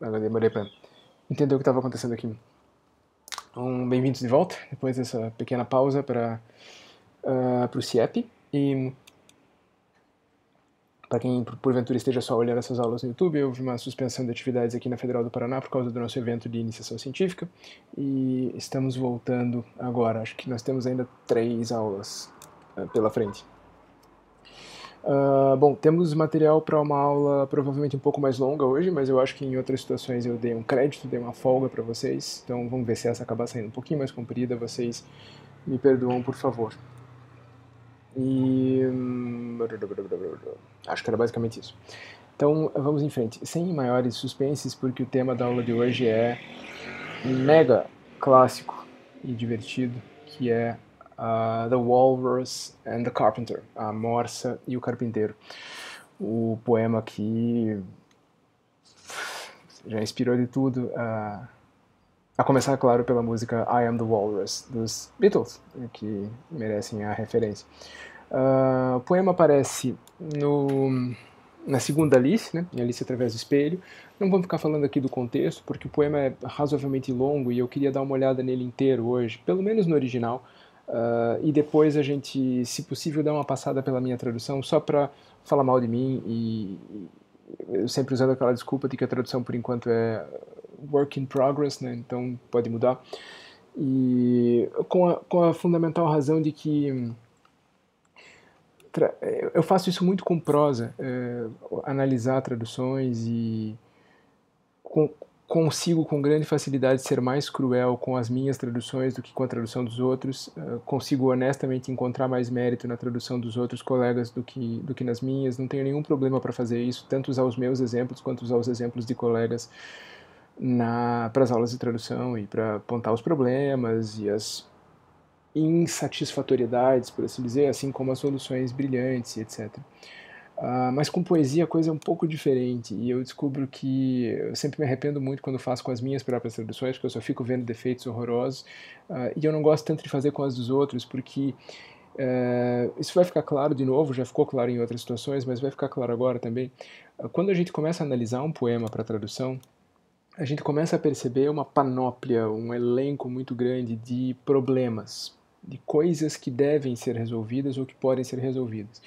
agora demorei para entender o que estava acontecendo aqui. Um, Bem-vindos de volta, depois dessa pequena pausa para uh, o CIEP. E para quem porventura esteja só olhando essas aulas no YouTube, houve uma suspensão de atividades aqui na Federal do Paraná por causa do nosso evento de iniciação científica e estamos voltando agora. Acho que nós temos ainda três aulas uh, pela frente. Uh, bom, temos material para uma aula provavelmente um pouco mais longa hoje, mas eu acho que em outras situações eu dei um crédito, dei uma folga para vocês. Então vamos ver se essa acaba saindo um pouquinho mais comprida. Vocês me perdoam, por favor. E. Hum, acho que era basicamente isso. Então vamos em frente. Sem maiores suspenses, porque o tema da aula de hoje é mega clássico e divertido, que é uh, The Walrus and the Carpenter, a Morsa e o Carpinteiro. O poema que já inspirou de tudo, uh, a começar, claro, pela música I Am the Walrus, dos Beatles, que merecem a referência. Uh, o poema aparece no, na segunda Alice, né, em Alice através do espelho. Não vamos ficar falando aqui do contexto, porque o poema é razoavelmente longo e eu queria dar uma olhada nele inteiro hoje, pelo menos no original, uh, e depois a gente, se possível, dar uma passada pela minha tradução, só para falar mal de mim e, eu sempre usando aquela desculpa de que a tradução por enquanto é work in progress, né, então pode mudar. E com a, com a fundamental razão de que eu faço isso muito com prosa, é, analisar traduções e com, consigo com grande facilidade ser mais cruel com as minhas traduções do que com a tradução dos outros. É, consigo honestamente encontrar mais mérito na tradução dos outros colegas do que, do que nas minhas. Não tenho nenhum problema para fazer isso, tanto usar os meus exemplos quanto usar os exemplos de colegas para as aulas de tradução e para apontar os problemas e as insatisfatoriedades, por assim dizer, assim como as soluções brilhantes, etc. Uh, ah, mas com poesia a coisa é um pouco diferente e eu descubro que eu sempre me arrependo muito quando faço com as minhas próprias traduções, porque eu só fico vendo defeitos horrorosos uh, e eu não gosto tanto de fazer com as dos outros, porque uh, isso vai ficar claro de novo, já ficou claro em outras situações, mas vai ficar claro agora também. quando a gente começa a analisar um poema para tradução, a gente começa a perceber uma panóplia, um elenco muito grande de problemas, de coisas que devem ser resolvidas ou que podem ser resolvidas.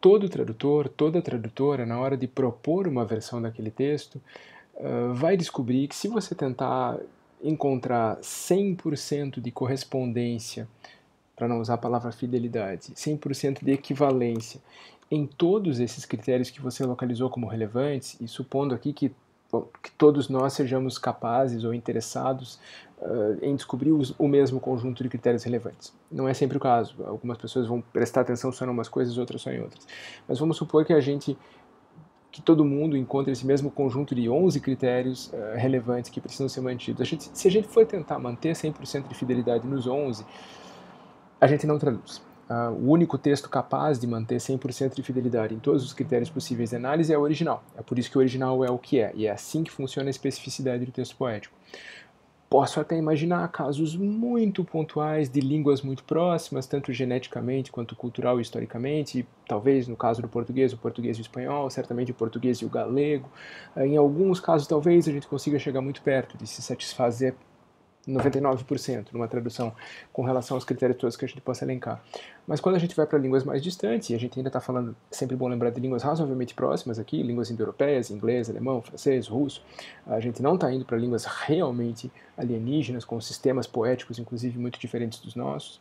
Todo tradutor, toda tradutora, na hora de propor uma versão daquele texto, uh, vai descobrir que se você tentar encontrar 100% de correspondência, para não usar a palavra fidelidade, 100% de equivalência em todos esses critérios que você localizou como relevantes, e supondo aqui que que todos nós sejamos capazes ou interessados uh, em descobrir os, o mesmo conjunto de critérios relevantes. Não é sempre o caso. Algumas pessoas vão prestar atenção só em umas coisas, outras só em outras. Mas vamos supor que a gente que todo mundo encontre esse mesmo conjunto de 11 critérios uh, relevantes que precisam ser mantidos. A gente, se a gente for tentar manter 100% de fidelidade nos 11, a gente não traduz. Uh, o único texto capaz de manter 100% de fidelidade em todos os critérios possíveis de análise é o original. É por isso que o original é o que é, e é assim que funciona a especificidade do texto poético. Posso até imaginar casos muito pontuais de línguas muito próximas, tanto geneticamente quanto cultural e historicamente, talvez no caso do português, o português e o espanhol, certamente o português e o galego. Em alguns casos, talvez a gente consiga chegar muito perto de se satisfazer 99% numa tradução com relação aos critérios todos que a gente possa elencar. Mas quando a gente vai para línguas mais distantes, e a gente ainda está falando, sempre bom lembrar de línguas razoavelmente próximas aqui, línguas indo-europeias, inglês, alemão, francês, russo, a gente não está indo para línguas realmente alienígenas, com sistemas poéticos, inclusive, muito diferentes dos nossos.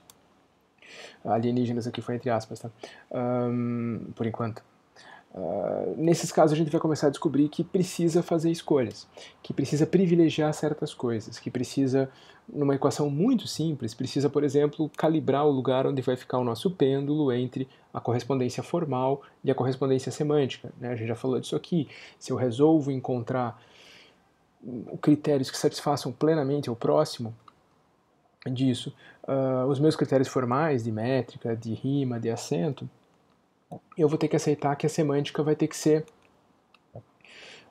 Alienígenas aqui foi entre aspas, tá? Um, por enquanto. Uh, nesses casos a gente vai começar a descobrir que precisa fazer escolhas, que precisa privilegiar certas coisas, que precisa, numa equação muito simples, precisa, por exemplo, calibrar o lugar onde vai ficar o nosso pêndulo entre a correspondência formal e a correspondência semântica. Né? A gente já falou disso aqui. Se eu resolvo encontrar critérios que satisfaçam plenamente o próximo disso, uh, os meus critérios formais de métrica, de rima, de acento, eu vou ter que aceitar que a semântica vai ter que ser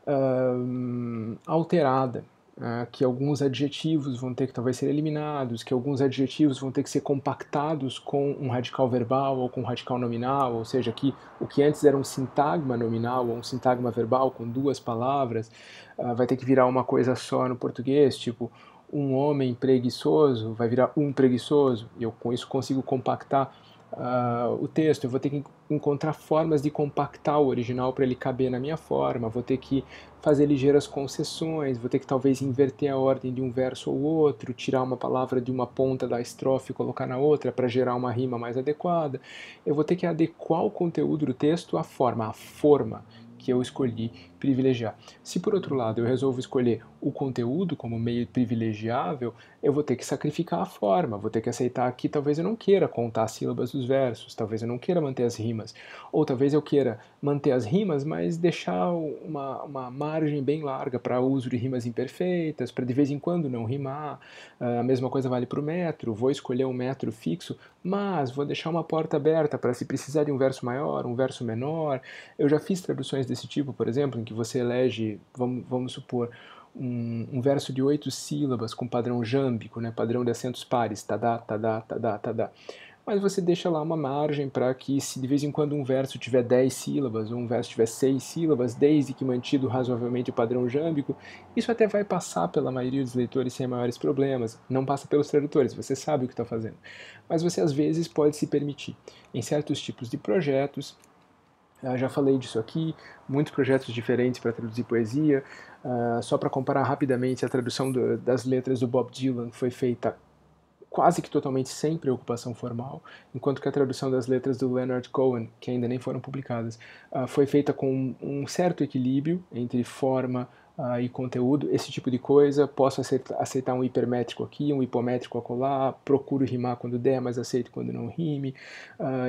uh, alterada. uh, que alguns adjetivos vão ter que talvez ser eliminados, que alguns adjetivos vão ter que ser compactados com um radical verbal ou com um radical nominal, ou seja, que o que antes era um sintagma nominal ou um sintagma verbal com duas palavras, uh, vai ter que virar uma coisa só no português, tipo um homem preguiçoso vai virar um preguiçoso, e eu com isso consigo compactar uh, o texto, eu vou ter que encontrar formas de compactar o original para ele caber na minha forma, vou ter que fazer ligeiras concessões, vou ter que talvez inverter a ordem de um verso ou outro, tirar uma palavra de uma ponta da estrofe e colocar na outra para gerar uma rima mais adequada. Eu vou ter que adequar o conteúdo do texto à forma, à forma que eu escolhi privilegiar. Se por outro lado eu resolvo escolher o conteúdo como meio privilegiável, eu vou ter que sacrificar a forma, vou ter que aceitar que talvez eu não queira contar as sílabas dos versos, talvez eu não queira manter as rimas, ou talvez eu queira manter as rimas, mas deixar uma, uma margem bem larga para uso de rimas imperfeitas, para de vez em quando não rimar. Ah, a mesma coisa vale para o metro, vou escolher um metro fixo, mas vou deixar uma porta aberta para se precisar de um verso maior, um verso menor. Eu já fiz traduções desse tipo, por exemplo, em que você elege, vamos, vamos supor, um, um, verso de oito sílabas com padrão jâmbico, né, padrão de acentos pares, tadá, tadá, tadá, tadá. Mas você deixa lá uma margem para que, se de vez em quando um verso tiver dez sílabas ou um verso tiver seis sílabas, desde que mantido razoavelmente o padrão jâmbico, isso até vai passar pela maioria dos leitores sem maiores problemas. Não passa pelos tradutores, você sabe o que está fazendo. Mas você às vezes pode se permitir. Em certos tipos de projetos, Uh, já falei disso aqui, muitos projetos diferentes para traduzir poesia. Uh, só para comparar rapidamente, a tradução do, das letras do Bob Dylan foi feita quase que totalmente sem preocupação formal, enquanto que a tradução das letras do Leonard Cohen, que ainda nem foram publicadas, uh, foi feita com um certo equilíbrio entre forma, uh, e conteúdo, esse tipo de coisa. Posso aceitar, um hipermétrico aqui, um hipométrico acolá, procuro rimar quando der, mas aceito quando não rime.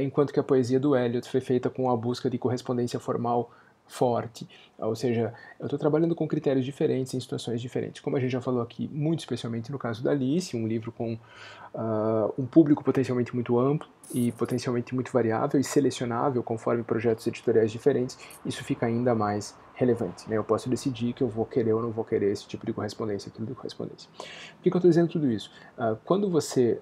Enquanto que a poesia do Eliot foi feita com a busca de correspondência formal forte, ou seja, eu estou trabalhando com critérios diferentes em situações diferentes. Como a gente já falou aqui, muito especialmente no caso da Alice, um livro com uh, um público potencialmente muito amplo e potencialmente muito variável e selecionável conforme projetos editoriais diferentes, isso fica ainda mais relevante. Né? Eu posso decidir que eu vou querer ou não vou querer esse tipo de correspondência, aquilo de correspondência. Por que, que eu estou dizendo tudo isso? Uh, quando você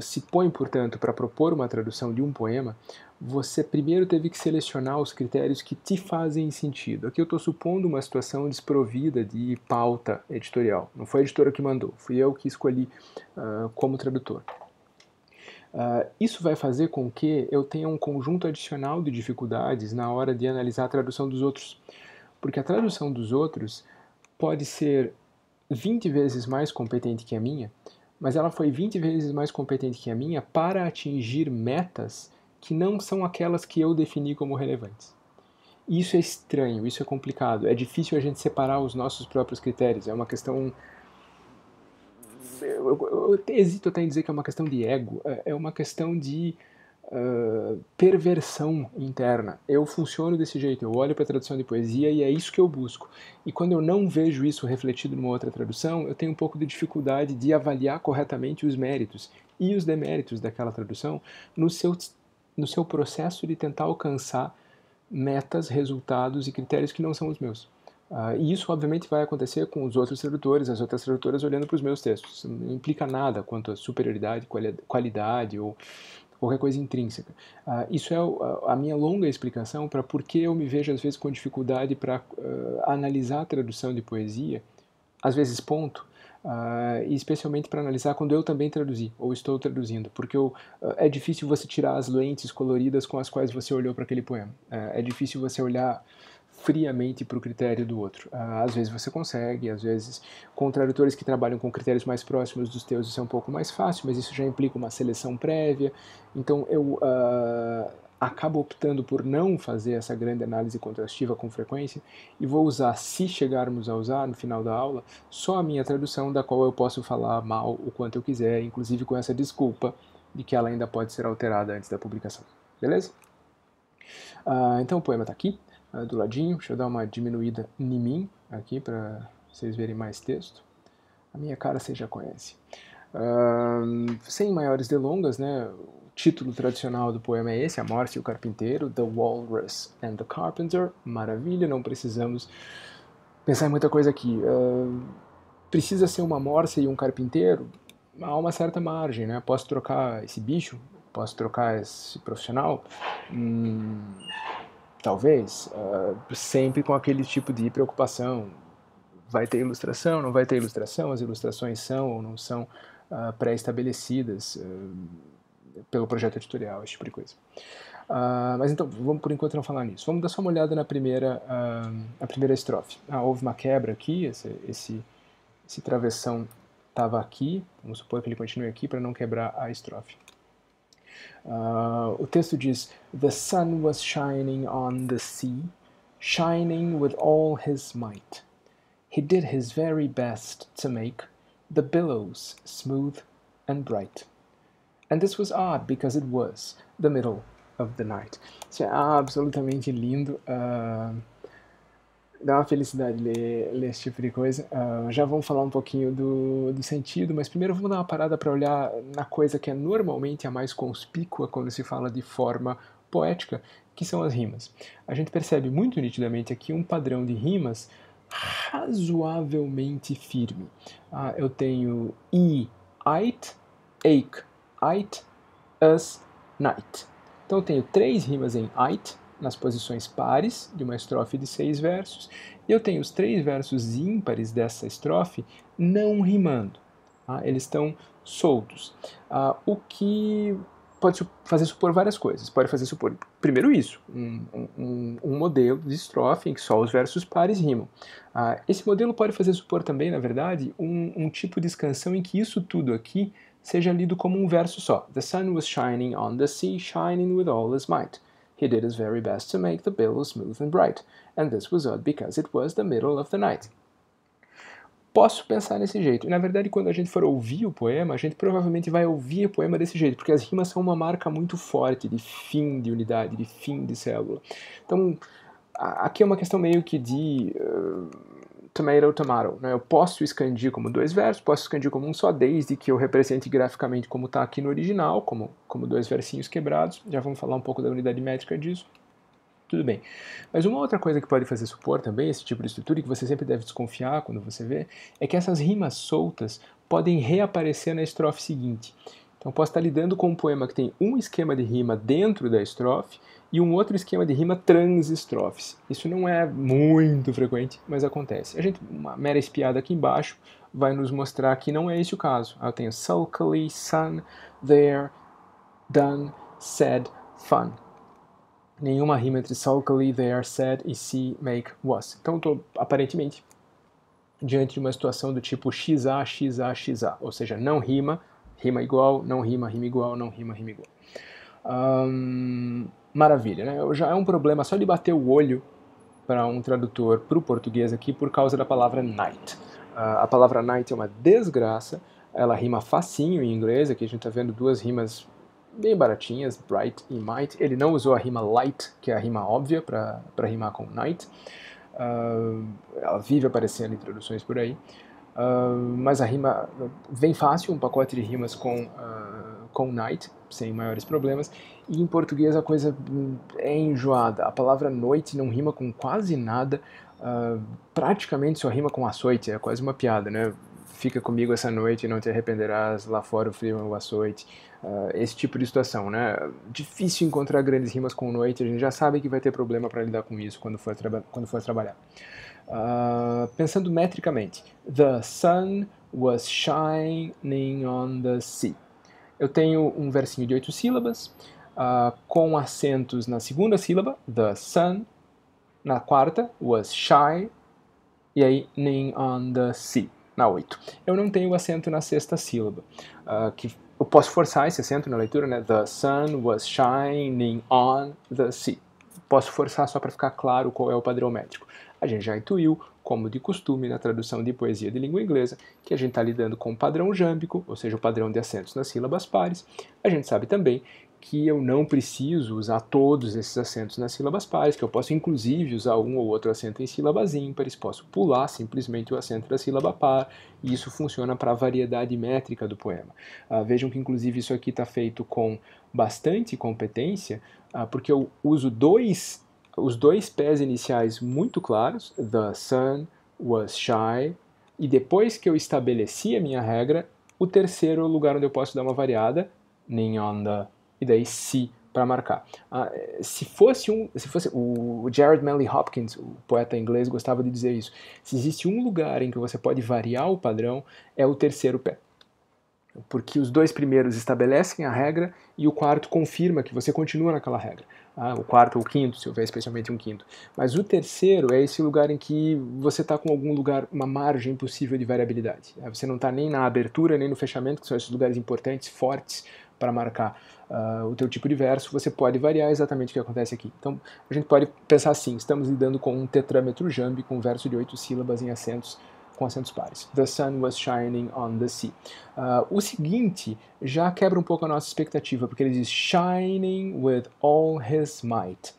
se põe, portanto, para propor uma tradução de um poema, você primeiro teve que selecionar os critérios que te fazem sentido. Aqui eu estou supondo uma situação desprovida de pauta editorial. Não foi a editora que mandou, fui eu que escolhi uh, como tradutor. Uh, isso vai fazer com que eu tenha um conjunto adicional de dificuldades na hora de analisar a tradução dos outros. Porque a tradução dos outros pode ser 20 vezes mais competente que a minha, mas ela foi 20 vezes mais competente que a minha para atingir metas que não são aquelas que eu defini como relevantes. Isso é estranho, isso é complicado. É difícil a gente separar os nossos próprios critérios. É uma questão. Eu, eu, eu hesito até em dizer que é uma questão de ego. É, é uma questão de uh, perversão interna. Eu funciono desse jeito, eu olho para a tradução de poesia e é isso que eu busco. E quando eu não vejo isso refletido numa outra tradução, eu tenho um pouco de dificuldade de avaliar corretamente os méritos e os deméritos daquela tradução no seu, no seu processo de tentar alcançar metas, resultados e critérios que não são os meus. Uh, e isso, obviamente, vai acontecer com os outros tradutores, as outras tradutoras olhando para os meus textos. Não implica nada quanto a superioridade, qualidade ou qualquer coisa intrínseca. Uh, isso é a minha longa explicação para por que eu me vejo às vezes com dificuldade para uh, analisar a tradução de poesia, às vezes ponto, uh, especialmente para analisar quando eu também traduzi ou estou traduzindo, porque eu, é difícil você tirar as lentes coloridas com as quais você olhou para aquele poema. é difícil você olhar friamente para o critério do outro. Uh, às vezes você consegue, às vezes com tradutores que trabalham com critérios mais próximos dos teus isso é um pouco mais fácil, mas isso já implica uma seleção prévia. Então eu uh, acabo optando por não fazer essa grande análise contrastiva com frequência e vou usar, se chegarmos a usar no final da aula, só a minha tradução da qual eu posso falar mal o quanto eu quiser, inclusive com essa desculpa de que ela ainda pode ser alterada antes da publicação. Beleza? Uh, então o poema está aqui. Uh, do ladinho. Deixa eu dar uma diminuída em mim aqui para vocês verem mais texto. A minha cara você já conhece. Uh, sem maiores delongas, né? Título tradicional do poema é esse, A Morte e o Carpinteiro, The Walrus and the Carpenter. Maravilha, não precisamos pensar em muita coisa aqui. Uh, precisa ser uma morsa e um carpinteiro? Há uma certa margem, né? Posso trocar esse bicho? Posso trocar esse profissional? Hum, talvez. Uh, sempre com aquele tipo de preocupação. Vai ter ilustração? Não vai ter ilustração? As ilustrações são ou não são uh, pré-estabelecidas uh, pelo projeto editorial, esse tipo de coisa. Uh, mas então, vamos por enquanto não falar nisso. Vamos dar só uma olhada na primeira, uh, a primeira estrofe. Ah, houve uma quebra aqui, esse, esse, esse travessão estava aqui, vamos supor que ele continue aqui para não quebrar a estrofe. Uh, o texto diz: The sun was shining on the sea, shining with all his might. He did his very best to make the billows smooth and bright. And this was odd because it was the middle of the Night. Isso é absolutamente lindo. Uh, dá uma felicidade ler, ler esse tipo de coisa. Uh, já vamos falar um pouquinho do, do sentido, mas primeiro vamos dar uma parada para olhar na coisa que é normalmente a mais conspícua quando se fala de forma poética, que são as rimas. A gente percebe muito nitidamente aqui um padrão de rimas razoavelmente firme. Uh, eu tenho i, it, ache, it, us, night. Então eu tenho três rimas em it, nas posições pares de uma estrofe de seis versos, e eu tenho os três versos ímpares dessa estrofe não rimando. Tá? Eles estão soltos. Ah, o que pode fazer supor várias coisas. Pode fazer supor, primeiro isso, um, um, um modelo de estrofe em que só os versos pares rimam. Ah, esse modelo pode fazer supor também, na verdade, um, um tipo de canção em que isso tudo aqui seja lido como um verso só. The sun was shining on the sea, shining with all his might. He did his very best to make the billows smooth and bright, and this was odd because it was the middle of the night. Posso pensar nesse jeito. E na verdade, quando a gente for ouvir o poema, a gente provavelmente vai ouvir o poema desse jeito, porque as rimas são uma marca muito forte de fim de unidade, de fim de célula. Então, aqui é uma questão meio que de. Uh, tomato, tomato. Né? Eu posso expandir como dois versos, posso expandir como um só, desde que eu represente graficamente como está aqui no original, como, como dois versinhos quebrados. Já vamos falar um pouco da unidade métrica disso. Tudo bem. Mas uma outra coisa que pode fazer supor também esse tipo de estrutura, e que você sempre deve desconfiar quando você vê, é que essas rimas soltas podem reaparecer na estrofe seguinte. Então posso estar lidando com um poema que tem um esquema de rima dentro da estrofe e um outro esquema de rima transestrofes. Isso não é muito frequente, mas acontece. A gente, uma mera espiada aqui embaixo vai nos mostrar que não é esse o caso. Eu tenho sulkily, sun, there, done, said, fun. Nenhuma rima entre sulkily, there, said e see, make, was. Então estou aparentemente diante de uma situação do tipo xa, xa, xa, ou seja, não rima, rima igual, não rima, rima igual, não rima, rima igual. Um, maravilha, né? Já é um problema só de bater o olho para um tradutor para o português aqui por causa da palavra night. Uh, a palavra night é uma desgraça, ela rima facinho em inglês, aqui a gente está vendo duas rimas bem baratinhas, bright e might. Ele não usou a rima light, que é a rima óbvia para rimar com night. Uh, ela vive aparecendo em traduções por aí. Uh, mas a rima vem fácil, um pacote de rimas com, uh, com night, sem maiores problemas. E em português a coisa é enjoada. A palavra noite não rima com quase nada, uh, praticamente só rima com açoite, é quase uma piada, né? Fica comigo essa noite e não te arrependerás, lá fora o frio é o açoite. Uh, esse tipo de situação, né? Difícil encontrar grandes rimas com noite, a gente já sabe que vai ter problema para lidar com isso quando for, quando for trabalhar. Uh, pensando metricamente, the sun was shining on the sea. Eu tenho um versinho de oito sílabas, uh, com acentos na segunda sílaba, the sun, na quarta, was shy, e aí, ning on the sea, na oito. Eu não tenho acento na sexta sílaba, uh, que eu posso forçar esse acento na leitura, né? The sun was shining on the sea. Posso forçar só para ficar claro qual é o padrão métrico. A gente já intuiu, como de costume na tradução de poesia de língua inglesa, que a gente está lidando com o padrão jâmbico, ou seja, o padrão de acentos nas sílabas pares. A gente sabe também que eu não preciso usar todos esses acentos nas sílabas pares, que eu posso inclusive usar um ou outro acento em sílabas ímpares, posso pular simplesmente o acento da sílaba par, e isso funciona para a variedade métrica do poema. Ah, vejam que inclusive isso aqui está feito com bastante competência, ah, porque eu uso dois, os dois pés iniciais muito claros, the sun was shy, E depois que eu estabeleci a minha regra, o terceiro lugar onde eu posso dar uma variada, nem on the, e daí se para marcar. Ah, se fosse um, se fosse o Jared Manley Hopkins, o poeta inglês, gostava de dizer isso. Se existe um lugar em que você pode variar o padrão, é o terceiro pé. Porque os dois primeiros estabelecem a regra e o quarto confirma que você continua naquela regra. Ah, o quarto ou o quinto, se houver especialmente um quinto. Mas o terceiro é esse lugar em que você está com algum lugar, uma margem possível de variabilidade. Você não está nem na abertura nem no fechamento, que são esses lugares importantes, fortes, para marcar uh, o teu tipo de verso, você pode variar exatamente o que acontece aqui. Então, a gente pode pensar assim, estamos lidando com um tetrâmetro jambi, com um verso de oito sílabas em acentos, com acentos pares. The sun was shining on the sea. Uh, o seguinte já quebra um pouco a nossa expectativa, porque ele diz shining with all his might.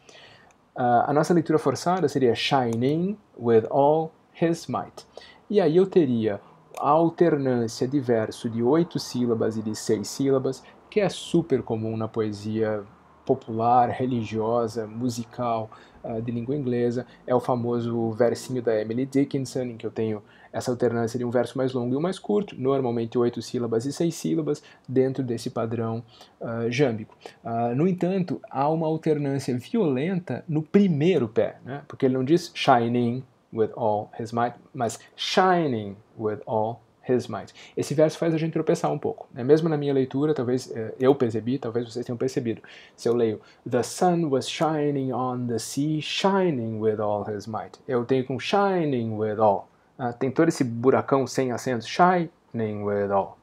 Uh, a nossa leitura forçada seria shining with all his might. E aí eu teria a alternância de verso de oito sílabas e de seis sílabas, que é super comum na poesia popular, religiosa, musical uh, de língua inglesa. É o famoso versinho da Emily Dickinson, em que eu tenho essa alternância de um verso mais longo e um mais curto, normalmente oito sílabas e seis sílabas, dentro desse padrão uh, jâmbico. Uh, no entanto, há uma alternância violenta no primeiro pé, né? porque ele não diz shining with all his might, mas shining with all his might. Esse verso faz a gente tropeçar um pouco. Né? Mesmo na minha leitura, talvez eh, eu percebi, talvez vocês tenham percebido. Se eu leio The sun was shining on the sea, shining with all his might. Eu tenho com shining with all. Uh, tem todo esse buracão sem acentos, shining with all.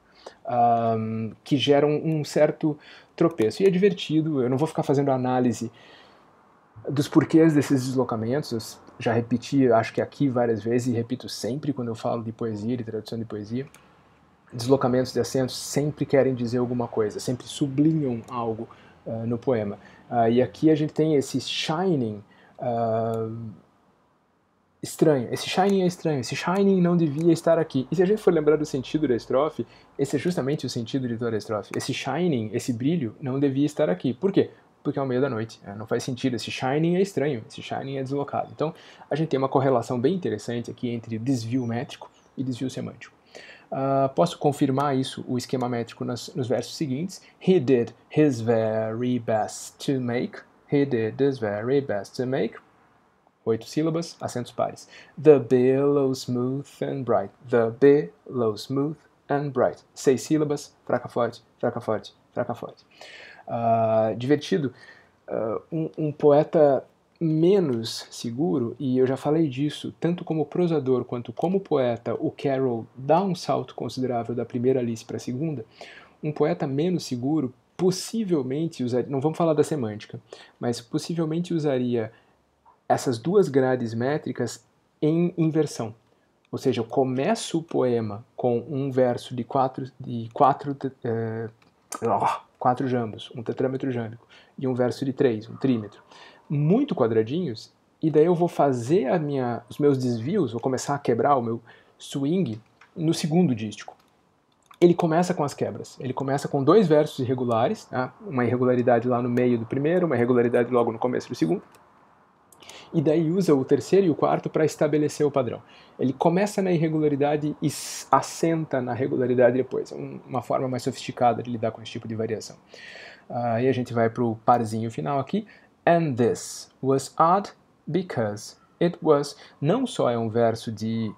Um, que gera um, um certo tropeço. E é divertido, eu não vou ficar fazendo análise dos porquês desses deslocamentos, já repeti, acho que aqui várias vezes e repito sempre quando eu falo de poesia, de tradução de poesia. Deslocamentos de acentos sempre querem dizer alguma coisa, sempre sublinham algo uh, no poema. Uh, e aqui a gente tem esse shining uh, estranho. Esse shining é estranho. Esse shining não devia estar aqui. E se a gente for lembrar do sentido da estrofe, esse é justamente o sentido de toda a estrofe. Esse shining, esse brilho, não devia estar aqui. Por quê? Porque é o meio da noite. É, não faz sentido. Esse shining é estranho, esse shining é deslocado. Então, a gente tem uma correlação bem interessante aqui entre desvio métrico e desvio semântico. Uh, posso confirmar isso, o esquema métrico, nos, versos seguintes. He did his very best to make. He did his very best to make. Oito sílabas, acentos pares. The billow smooth and bright. The billow smooth and bright. Seis sílabas, fraca forte, fraca forte, fraca forte uh, divertido, uh, um, um, poeta menos seguro, e eu já falei disso, tanto como prosador quanto como poeta, o Carroll dá um salto considerável da primeira Alice para a segunda, um poeta menos seguro possivelmente usaria, não vamos falar da semântica, mas possivelmente usaria essas duas grades métricas em inversão. Ou seja, eu começo o poema com um verso de quatro, de quatro uh, quatro jambos, um tetrâmetro jâmbico, e um verso de três, um trímetro, muito quadradinhos, e daí eu vou fazer minha, os meus desvios, vou começar a quebrar o meu swing no segundo dístico. Ele começa com as quebras. Ele começa com dois versos irregulares, tá? uma irregularidade lá no meio do primeiro, uma irregularidade logo no começo do segundo e daí usa o terceiro e o quarto para estabelecer o padrão. Ele começa na irregularidade e assenta na regularidade depois. É uma forma mais sofisticada de lidar com esse tipo de variação. Aí a gente vai para o parzinho final aqui. And this was odd because it was. Não só é um verso de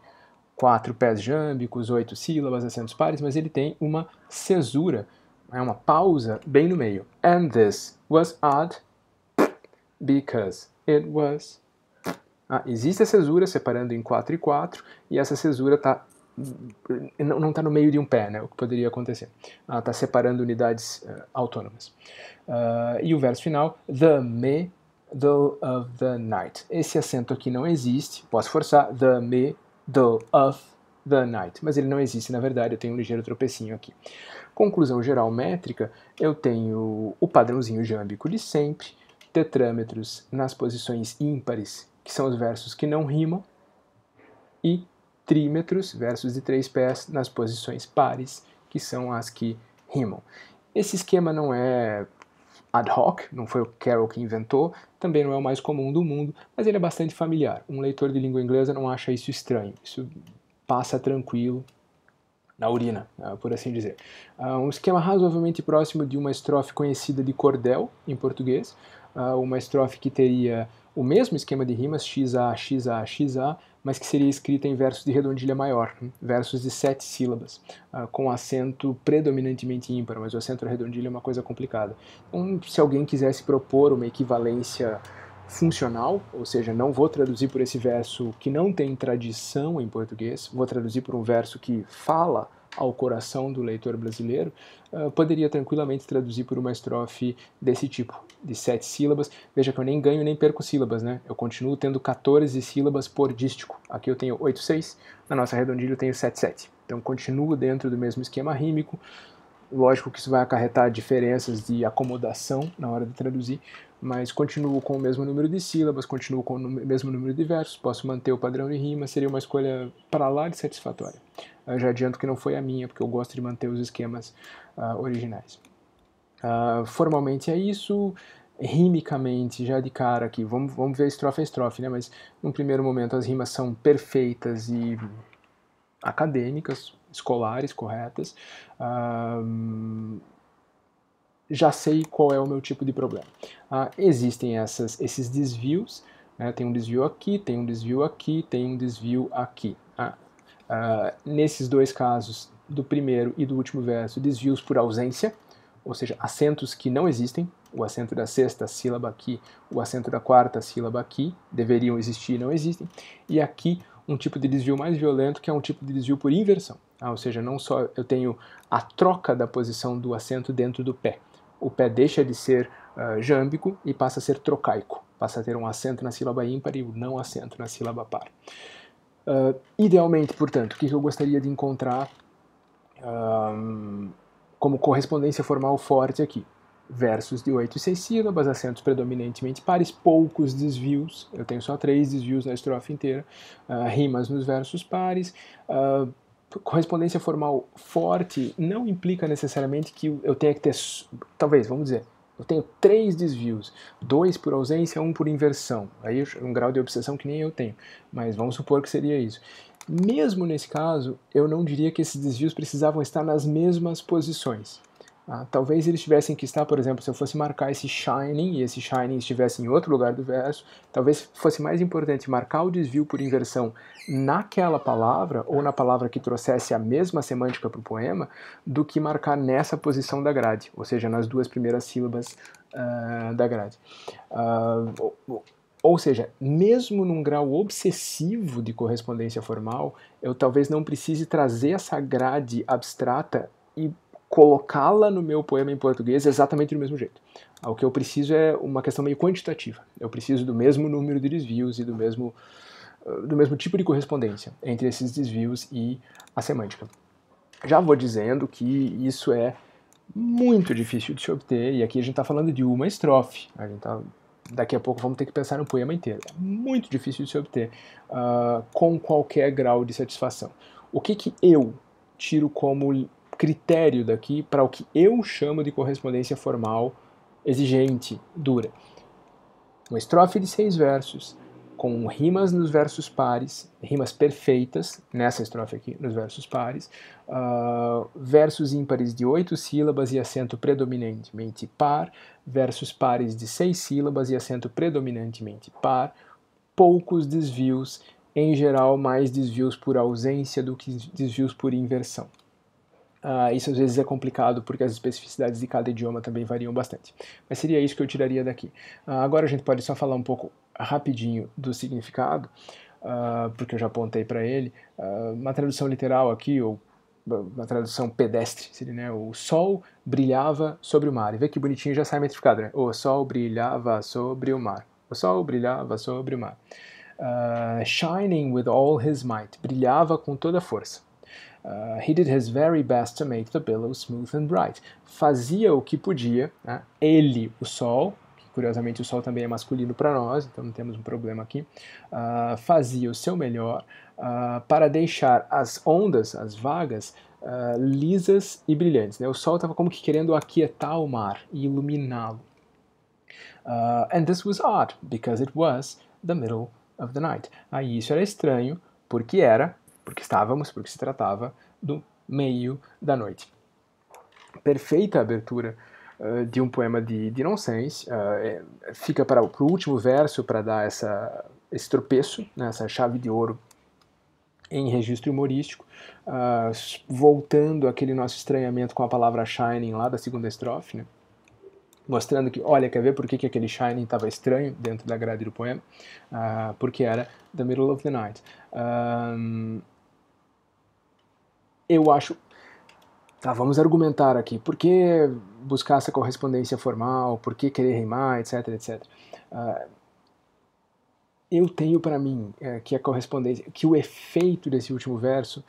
quatro pés jâmbicos, oito sílabas, acentos pares, mas ele tem uma cesura, é uma pausa bem no meio. And this was odd because it was ah, existe a cesura separando em 4 e 4, e essa cesura tá, não está no meio de um pé, né, o que poderia acontecer. Está separando unidades uh, autônomas. Uh, e o verso final, the middle of the night. Esse acento aqui não existe, posso forçar, the middle of the night, mas ele não existe na verdade, eu tenho um ligeiro tropecinho aqui. Conclusão geral métrica, eu tenho o padrãozinho jâmbico de sempre, tetrâmetros nas posições ímpares que são os versos que não rimam, e trímetros, versos de três pés, nas posições pares, que são as que rimam. Esse esquema não é ad hoc, não foi o Carroll que inventou, também não é o mais comum do mundo, mas ele é bastante familiar. Um leitor de língua inglesa não acha isso estranho. Isso passa tranquilo na urina, uh, por assim dizer. Uh, um esquema razoavelmente próximo de uma estrofe conhecida de cordel, em português, uma estrofe que teria o mesmo esquema de rimas, XA, XA, XA, mas que seria escrita em versos de redondilha maior, né? versos de sete sílabas, uh, com acento predominantemente ímpar, mas o acento da redondilha é uma coisa complicada. Então, se alguém quisesse propor uma equivalência funcional, ou seja, não vou traduzir por esse verso que não tem tradição em português, vou traduzir por um verso que fala ao coração do leitor brasileiro, uh, poderia tranquilamente traduzir por uma estrofe desse tipo, de sete sílabas. Veja que eu nem ganho nem perco sílabas, né? Eu continuo tendo 14 sílabas por dístico. Aqui eu tenho 8, 6, na nossa redondilha eu tenho 7, 7. Então continuo dentro do mesmo esquema rímico. Lógico que isso vai acarretar diferenças de acomodação na hora de traduzir, mas continuo com o mesmo número de sílabas, continuo com o mesmo número de versos, posso manter o padrão de rima, seria uma escolha para lá de satisfatória. Eu já adianto que não foi a minha, porque eu gosto de manter os esquemas uh, originais. Uh, formalmente é isso, rimicamente, já de cara aqui, vamos, vamos ver estrofe a estrofe, né? mas num primeiro momento as rimas são perfeitas e acadêmicas, escolares, corretas. Uh, já sei qual é o meu tipo de problema. Ah, existem essas, esses desvios, né? tem um desvio aqui, tem um desvio aqui, tem um desvio aqui. Ah, ah, nesses dois casos, do primeiro e do último verso, desvios por ausência, ou seja, acentos que não existem, o acento da sexta sílaba aqui, o acento da quarta sílaba aqui, deveriam existir e não existem, e aqui um tipo de desvio mais violento, que é um tipo de desvio por inversão, ah, ou seja, não só eu tenho a troca da posição do acento dentro do pé, o pé deixa de ser uh, jâmbico e passa a ser trocaico, passa a ter um acento na sílaba ímpar e o não acento na sílaba par. Uh, idealmente, portanto, o que eu gostaria de encontrar um, como correspondência formal forte aqui? Versos de 8 e 6 sílabas, acentos predominantemente pares, poucos desvios, eu tenho só três desvios na estrofe inteira, uh, rimas nos versos pares, uh, correspondência formal forte não implica necessariamente que eu tenha que ter, talvez, vamos dizer, eu tenho três desvios, dois por ausência, um por inversão. Aí um grau de obsessão que nem eu tenho, mas vamos supor que seria isso. Mesmo nesse caso, eu não diria que esses desvios precisavam estar nas mesmas posições. Ah, talvez eles tivessem que estar, por exemplo, se eu fosse marcar esse shining e esse shining estivesse em outro lugar do verso, talvez fosse mais importante marcar o desvio por inversão naquela palavra ou na palavra que trouxesse a mesma semântica para o poema do que marcar nessa posição da grade, ou seja, nas duas primeiras sílabas uh, da grade. Uh, ou, seja, mesmo num grau obsessivo de correspondência formal, eu talvez não precise trazer essa grade abstrata e colocá-la no meu poema em português exatamente do mesmo jeito. O que eu preciso é uma questão meio quantitativa. Eu preciso do mesmo número de desvios e do mesmo, ah, do mesmo tipo de correspondência entre esses desvios e a semântica. Já vou dizendo que isso é muito difícil de se obter, e aqui a gente está falando de uma estrofe. A gente tá, daqui a pouco vamos ter que pensar no poema inteiro. É muito difícil de se obter uh, com qualquer grau de satisfação. O que, que eu tiro como critério daqui para o que eu chamo de correspondência formal exigente, dura. Uma estrofe de seis versos, com rimas nos versos pares, rimas perfeitas nessa estrofe aqui, nos versos pares, uh, versos ímpares de oito sílabas e acento predominantemente par, versos pares de seis sílabas e acento predominantemente par, poucos desvios, em geral mais desvios por ausência do que desvios por inversão. Uh, isso às vezes é complicado porque as especificidades de cada idioma também variam bastante. Mas seria isso que eu tiraria daqui. Uh, agora a gente pode só falar um pouco rapidinho do significado, uh, porque eu já apontei para ele. uma tradução literal aqui, ou uma tradução pedestre, seria, né? O sol brilhava sobre o mar. E vê que bonitinho já sai metrificado, né? O sol brilhava sobre o mar. O sol brilhava sobre o mar. shining with all his might. Brilhava com toda a força. Uh, he did his very best to make the billows smooth and bright. Fazia o que podia, né? ele, o sol, que curiosamente o sol também é masculino para nós, então não temos um problema aqui, uh, fazia o seu melhor uh, para deixar as ondas, as vagas, lisas e brilhantes. Né? O sol estava como que querendo aquietar o mar e iluminá-lo. and this was odd, because it was the middle of the night. Aí isso era estranho, porque era porque estávamos, porque se tratava do meio da noite. Perfeita abertura uh, de um poema de, de nonsense, uh, fica para, para o último verso para dar essa, esse tropeço, né, essa chave de ouro em registro humorístico, uh, voltando aquele nosso estranhamento com a palavra shining lá da segunda estrofe, né? mostrando que, olha, quer ver por que, que aquele shining estava estranho dentro da grade do poema? Uh, porque era the middle of the night. Eu acho. Tá, vamos argumentar aqui. Por que buscar essa correspondência formal? Por que querer rimar, etc, etc. Uh, eu tenho para mim é, que a correspondência, que o efeito desse último verso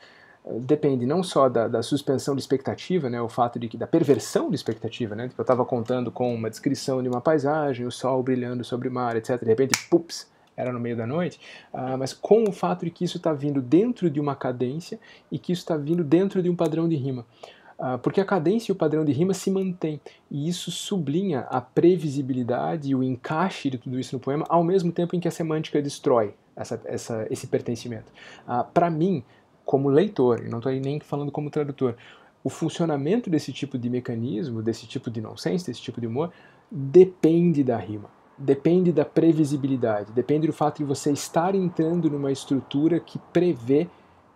é, depende não só da, da, suspensão de expectativa, né, o fato de que da perversão de expectativa, né, tipo, eu estava contando com uma descrição de uma paisagem, o sol brilhando sobre o mar, etc. De repente, pups, era no meio da noite, uh, mas com o fato de que isso está vindo dentro de uma cadência e que isso está vindo dentro de um padrão de rima. Ah, porque a cadência e o padrão de rima se mantém, e isso sublinha a previsibilidade e o encaixe de tudo isso no poema, ao mesmo tempo em que a semântica destrói essa, essa, esse pertencimento. Uh, Para mim, como leitor, e não estou nem falando como tradutor, o funcionamento desse tipo de mecanismo, desse tipo de nonsense, desse tipo de humor, depende da rima depende da previsibilidade, depende do fato de você estar entrando numa estrutura que prevê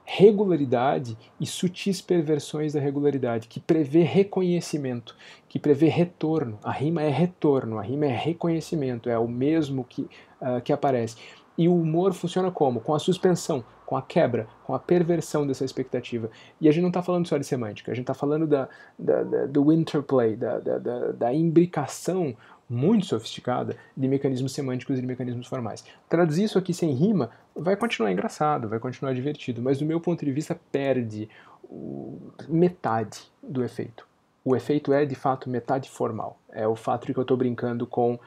regularidade e sutis perversões da regularidade, que prevê reconhecimento, que prevê retorno. A rima é retorno, a rima é reconhecimento, é o mesmo que, uh, que aparece. E o humor funciona como? Com a suspensão, com a quebra, com a perversão dessa expectativa. E a gente não está falando só de semântica, a gente está falando da, da, da, do interplay, da, da, da, da imbricação muito sofisticada de mecanismos semânticos e de mecanismos formais. Traduzir isso aqui sem rima vai continuar engraçado, vai continuar divertido, mas do meu ponto de vista perde metade do efeito. O efeito é de fato metade formal. É o fato de que eu estou brincando com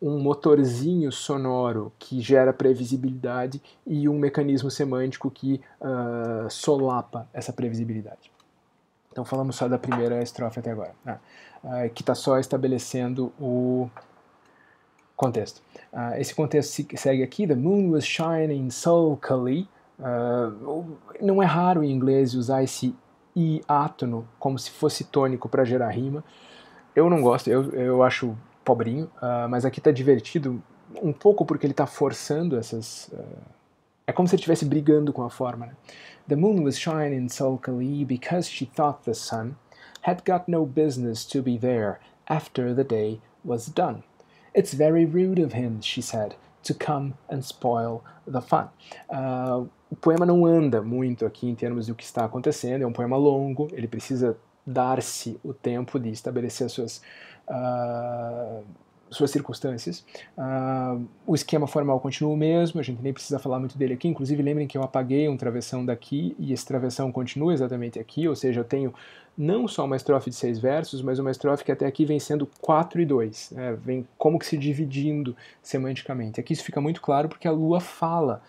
um motorzinho sonoro que gera previsibilidade e um mecanismo semântico que uh, solapa essa previsibilidade. Então falamos só da primeira estrofe até agora, né? Uh, que está só estabelecendo o contexto. Uh, esse contexto segue aqui: The moon was shining sulkily. Uh, não é raro em inglês usar esse i átono como se fosse tônico para gerar rima. Eu não gosto, eu, eu acho pobrinho, mas aqui está divertido um pouco porque ele está forçando essas. é como se ele estivesse brigando com a forma. Né? The moon was shining sulkily because she thought the sun had got no business to be there after the day was done. It's very rude of him, she said, to come and spoil the fun. Uh, o poema não anda muito aqui em termos do que está acontecendo, é um poema longo, ele precisa dar-se o tempo de estabelecer as suas uh, suas circunstâncias. Uh, o esquema formal continua o mesmo, a gente nem precisa falar muito dele aqui. Inclusive, lembrem que eu apaguei um travessão daqui e esse travessão continua exatamente aqui, ou seja, eu tenho não só uma estrofe de seis versos, mas uma estrofe que até aqui vem sendo quatro e dois, né? vem como que se dividindo semanticamente. Aqui isso fica muito claro porque a lua fala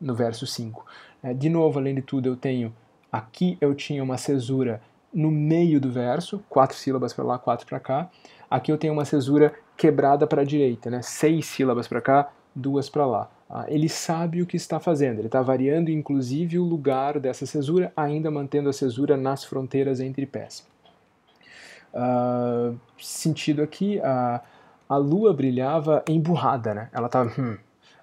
no verso 5. É, de novo, além de tudo, eu tenho aqui eu tinha uma cesura no meio do verso, quatro sílabas para lá, quatro para cá. Aqui eu tenho uma cesura quebrada para a direita, né? seis sílabas para cá, duas para lá. Ah, ele sabe o que está fazendo, ele está variando inclusive o lugar dessa cesura, ainda mantendo a cesura nas fronteiras entre pés. Uh, sentido aqui, a, a lua brilhava emburrada, né? ela estava. Hum,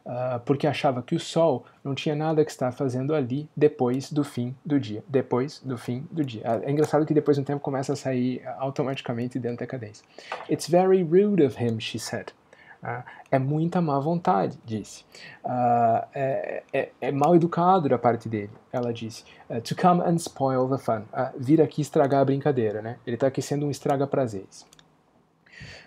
uh, porque achava que o sol não tinha nada que estar fazendo ali depois do fim do dia. Depois do fim do dia. É engraçado que depois de um tempo começa a sair automaticamente dentro da cadência. It's very rude of him, she said. Uh, é muita má vontade, disse. Uh, é, é, é, mal educado da parte dele, ela disse. Uh, to come and spoil the fun. vir aqui estragar a brincadeira, né? Ele está aqui sendo um estraga-prazeres.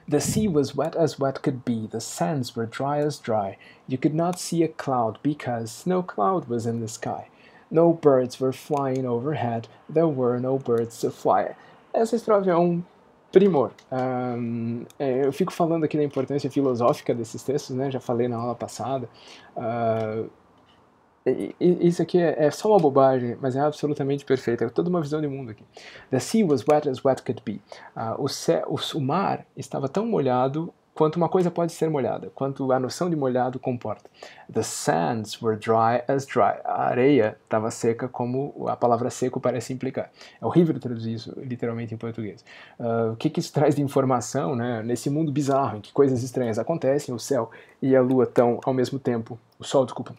The sea was wet as wet could be, the sands were dry as dry. You could not see a cloud because no cloud was in the sky. No birds were flying overhead, there were no birds to fly. Essa estrofe é um primor. Um, é, eu fico falando aqui da importância filosófica desses textos, né? Já falei na aula passada. Uh, isso aqui é, é, só uma bobagem, mas é absolutamente perfeito. É toda uma visão de mundo aqui. The sea was wet as wet could be. Uh, o, o, o, mar estava tão molhado quanto uma coisa pode ser molhada, quanto a noção de molhado comporta. The sands were dry as dry. A areia estava seca como a palavra seco parece implicar. É horrível traduzir isso literalmente em português. Uh, o que, que isso traz de informação né, nesse mundo bizarro em que coisas estranhas acontecem, o céu e a lua estão ao mesmo tempo, o sol, desculpa,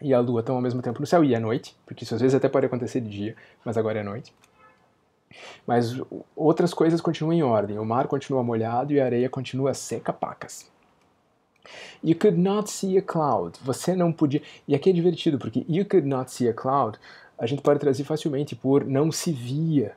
e a lua estão ao mesmo tempo no céu e à noite, porque isso às vezes até pode acontecer de dia, mas agora é noite. Mas outras coisas continuam em ordem. O mar continua molhado e a areia continua seca pacas. You could not see a cloud. Você não podia. E aqui é divertido, porque you could not see a cloud a gente pode trazer facilmente por não se via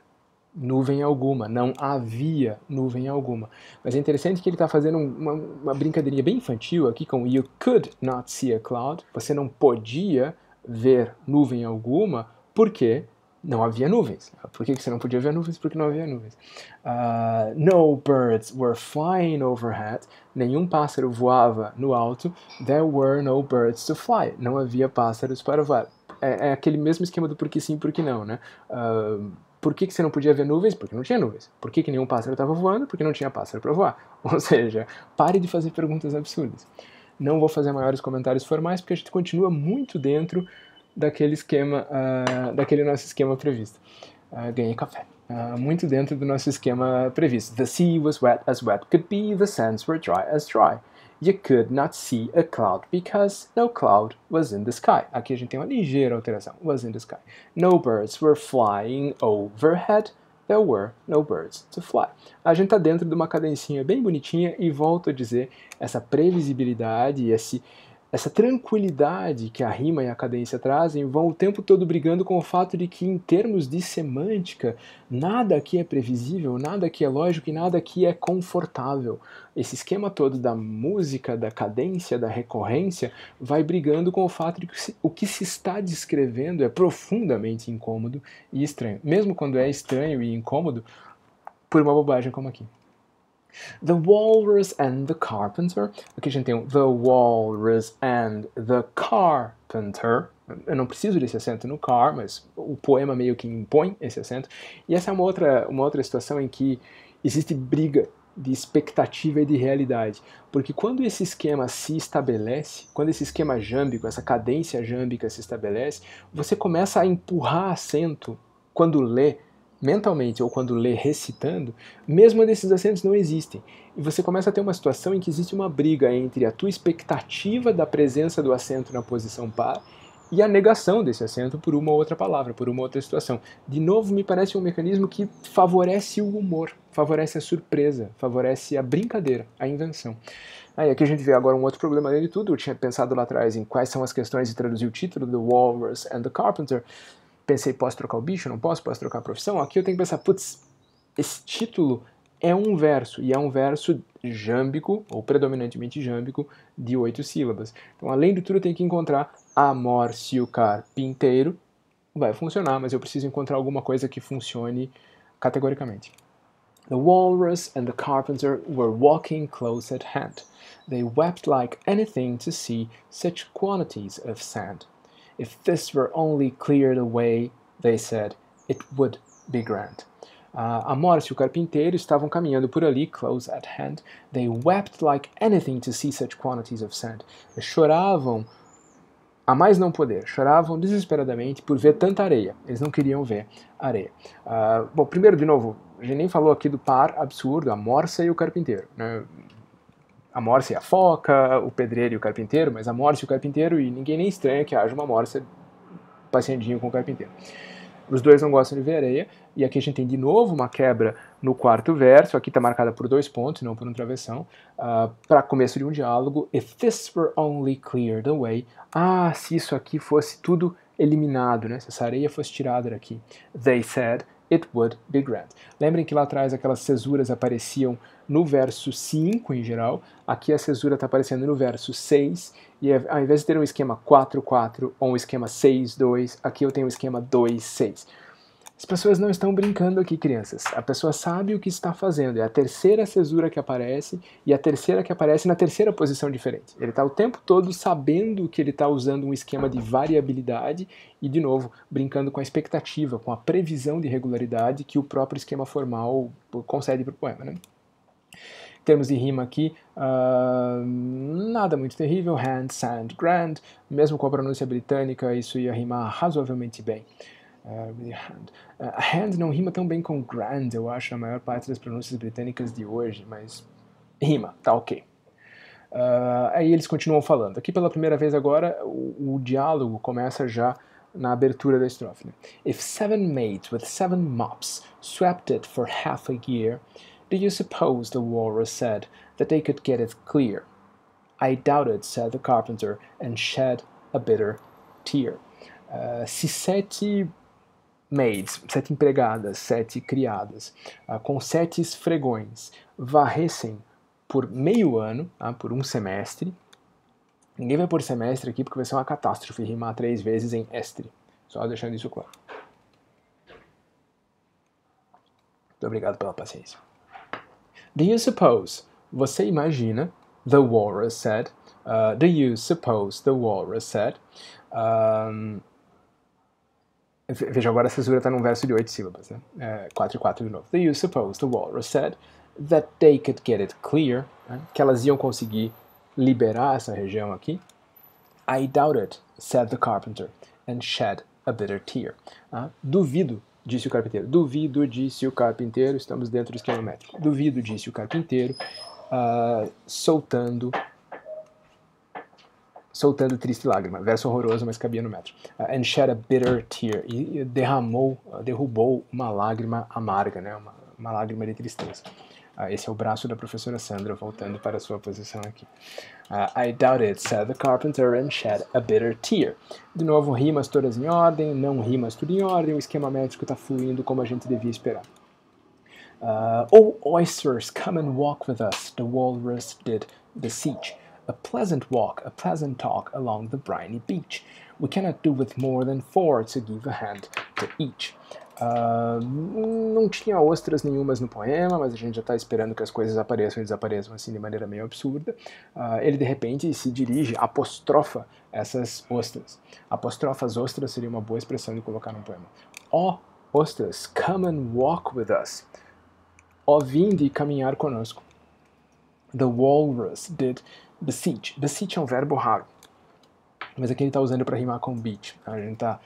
nuvem alguma, não havia nuvem alguma. Mas é interessante que ele está fazendo uma, uma brincadeirinha bem infantil aqui com you could not see a cloud. Você não podia ver nuvem alguma, porque não havia nuvens. Por que você não podia ver nuvens? Porque não havia nuvens. Uh, no birds were flying overhead. Nenhum pássaro voava no alto. There were no birds to fly. Não havia pássaros para voar. É, é aquele mesmo esquema do porque sim, porque não, né? Uh, por que, que você não podia ver nuvens? Porque não tinha nuvens. Por que, que nenhum pássaro estava voando? Porque não tinha pássaro para voar. Ou seja, pare de fazer perguntas absurdas. Não vou fazer maiores comentários formais porque a gente continua muito dentro daquele esquema, uh, daquele nosso esquema previsto. Uh, ganhei café. Uh, muito dentro do nosso esquema previsto. The sea was wet as wet could be, the sands were dry as dry. You could not see a cloud because no cloud was in the sky. Aqui a gente tem uma ligeira alteração. Was in the sky. No birds were flying overhead. There were no birds to fly. A gente está dentro de uma cadencinha bem bonitinha e volto a dizer essa previsibilidade e esse essa tranquilidade que a rima e a cadência trazem vão o tempo todo brigando com o fato de que, em termos de semântica, nada aqui é previsível, nada aqui é lógico e nada aqui é confortável. Esse esquema todo da música, da cadência, da recorrência, vai brigando com o fato de que o que se está descrevendo é profundamente incômodo e estranho. Mesmo quando é estranho e incômodo, por uma bobagem como aqui. The Walrus and the Carpenter. Aqui a gente tem o The Walrus and the Carpenter. Eu não preciso desse acento no car, mas o poema meio que impõe esse acento. E essa é uma outra, uma outra situação em que existe briga de expectativa e de realidade. Porque quando esse esquema se estabelece, quando esse esquema jâmbico, essa cadência jâmbica se estabelece, você começa a empurrar acento quando lê mentalmente ou quando lê recitando, mesmo desses acentos não existem. E você começa a ter uma situação em que existe uma briga entre a tua expectativa da presença do acento na posição par e a negação desse acento por uma outra palavra, por uma outra situação. De novo, me parece um mecanismo que favorece o humor, favorece a surpresa, favorece a brincadeira, a invenção. Aí aqui a gente vê agora um outro problema além de tudo. Eu tinha pensado lá atrás em quais são as questões de traduzir o título do Walrus and the Carpenter, pensei, posso trocar o bicho? Não posso? Posso trocar a profissão? Aqui eu tenho que pensar, putz, esse título é um verso, e é um verso jâmbico, ou predominantemente jâmbico, de oito sílabas. Então, além de tudo, eu tenho que encontrar amorcio carpinteiro. Vai funcionar, mas eu preciso encontrar alguma coisa que funcione categoricamente. The walrus and the carpenter were walking close at hand. They wept like anything to see such quantities of sand. If this were only cleared away, they said, it would be grand. Uh, a Morse e o carpinteiro estavam caminhando por ali, close at hand. They wept like anything to see such quantities of sand. Eles choravam a mais não poder, choravam desesperadamente por ver tanta areia. Eles não queriam ver areia. Uh, bom, primeiro, de novo, a gente nem falou aqui do par absurdo, a morsa e o carpinteiro. Né? A morsa e a foca, o pedreiro e o carpinteiro, mas a morsa e o carpinteiro, e ninguém nem estranha que haja uma morsa passeandinho com o carpinteiro. Os dois não gostam de ver areia, e aqui a gente tem de novo uma quebra no quarto verso, aqui está marcada por dois pontos, não por um travessão, uh, ah, para começo de um diálogo. If this were only cleared away. Ah, se isso aqui fosse tudo eliminado, né? se essa areia fosse tirada daqui. They said, it would be grand. Lembrem que lá atrás aquelas cesuras apareciam no verso 5 em geral, aqui a cesura está aparecendo no verso 6, e ao invés de ter um esquema 4-4 ou um esquema 6-2, aqui eu tenho um esquema 2-6. As pessoas não estão brincando aqui, crianças. A pessoa sabe o que está fazendo. É a terceira cesura que aparece e a terceira que aparece na terceira posição diferente. Ele está o tempo todo sabendo que ele está usando um esquema de variabilidade e, de novo, brincando com a expectativa, com a previsão de regularidade que o próprio esquema formal concede para o poema. Né? Termos de rima aqui, uh, nada muito terrível, hand, sand, grand, mesmo com a pronúncia britânica, isso ia rimar razoavelmente bem. Uh, hand. Uh, hand não rima tão bem com grand, eu acho, na maior parte das pronúncias britânicas de hoje, mas rima, tá ok. Uh, aí eles continuam falando. Aqui pela primeira vez agora, o, o diálogo começa já na abertura da estrofe. Né? If seven maids with seven mops swept it for half a year, do you suppose, the walrus said, that they could get it clear? I doubt it, said the carpenter, and shed a bitter tear. Uh, se sete maids, sete empregadas, sete criadas, uh, com sete esfregões, varressem por meio ano, tá, por um semestre, Ninguém vai por semestre aqui porque vai ser uma catástrofe rimar três vezes em estre. Só deixando isso claro. Muito obrigado pela paciência. Do you suppose? Você imagina? The walrus said. Uh, do you suppose? The walrus said. Um, veja, agora a cesura está num verso de oito sílabas, né? É, quatro e quatro de novo. Do you suppose? The walrus said that they could get it clear. Né? Que elas iam conseguir liberar essa região aqui? I doubt it, said the carpenter, and shed a bitter tear. Ah, duvido, disse o carpinteiro. Duvido, disse o carpinteiro. Estamos dentro do esquema métrico. Duvido, disse o carpinteiro, uh, soltando soltando triste lágrima. Verso horroroso, mas cabia no metro. Uh, and shed a bitter tear. E derramou, uh, derrubou uma lágrima amarga, né? uma, uma lágrima de tristeza. Uh, esse é o braço da professora Sandra voltando para a sua posição aqui. Uh, I doubt it, said the carpenter and shed a bitter tear. De novo, rimas todas em ordem, não rimas tudo em ordem, o esquema métrico está fluindo como a gente devia esperar. Uh, oh, oysters, come and walk with us, the walrus did beseech. A pleasant walk, a pleasant talk along the briny beach. We cannot do with more than four to give a hand to each. Uh, não tinha ostras nenhumas no poema, mas a gente já está esperando que as coisas apareçam e desapareçam assim de maneira meio absurda. Uh, ele de repente se dirige, apostrofa essas ostras. Apostrofa as ostras seria uma boa expressão de colocar no poema. Ó oh, ostras, come and walk with us. Ó oh, vinde caminhar conosco. The walrus did beseech. Beseech é um verbo raro, mas aqui ele está usando para rimar com beach. A gente está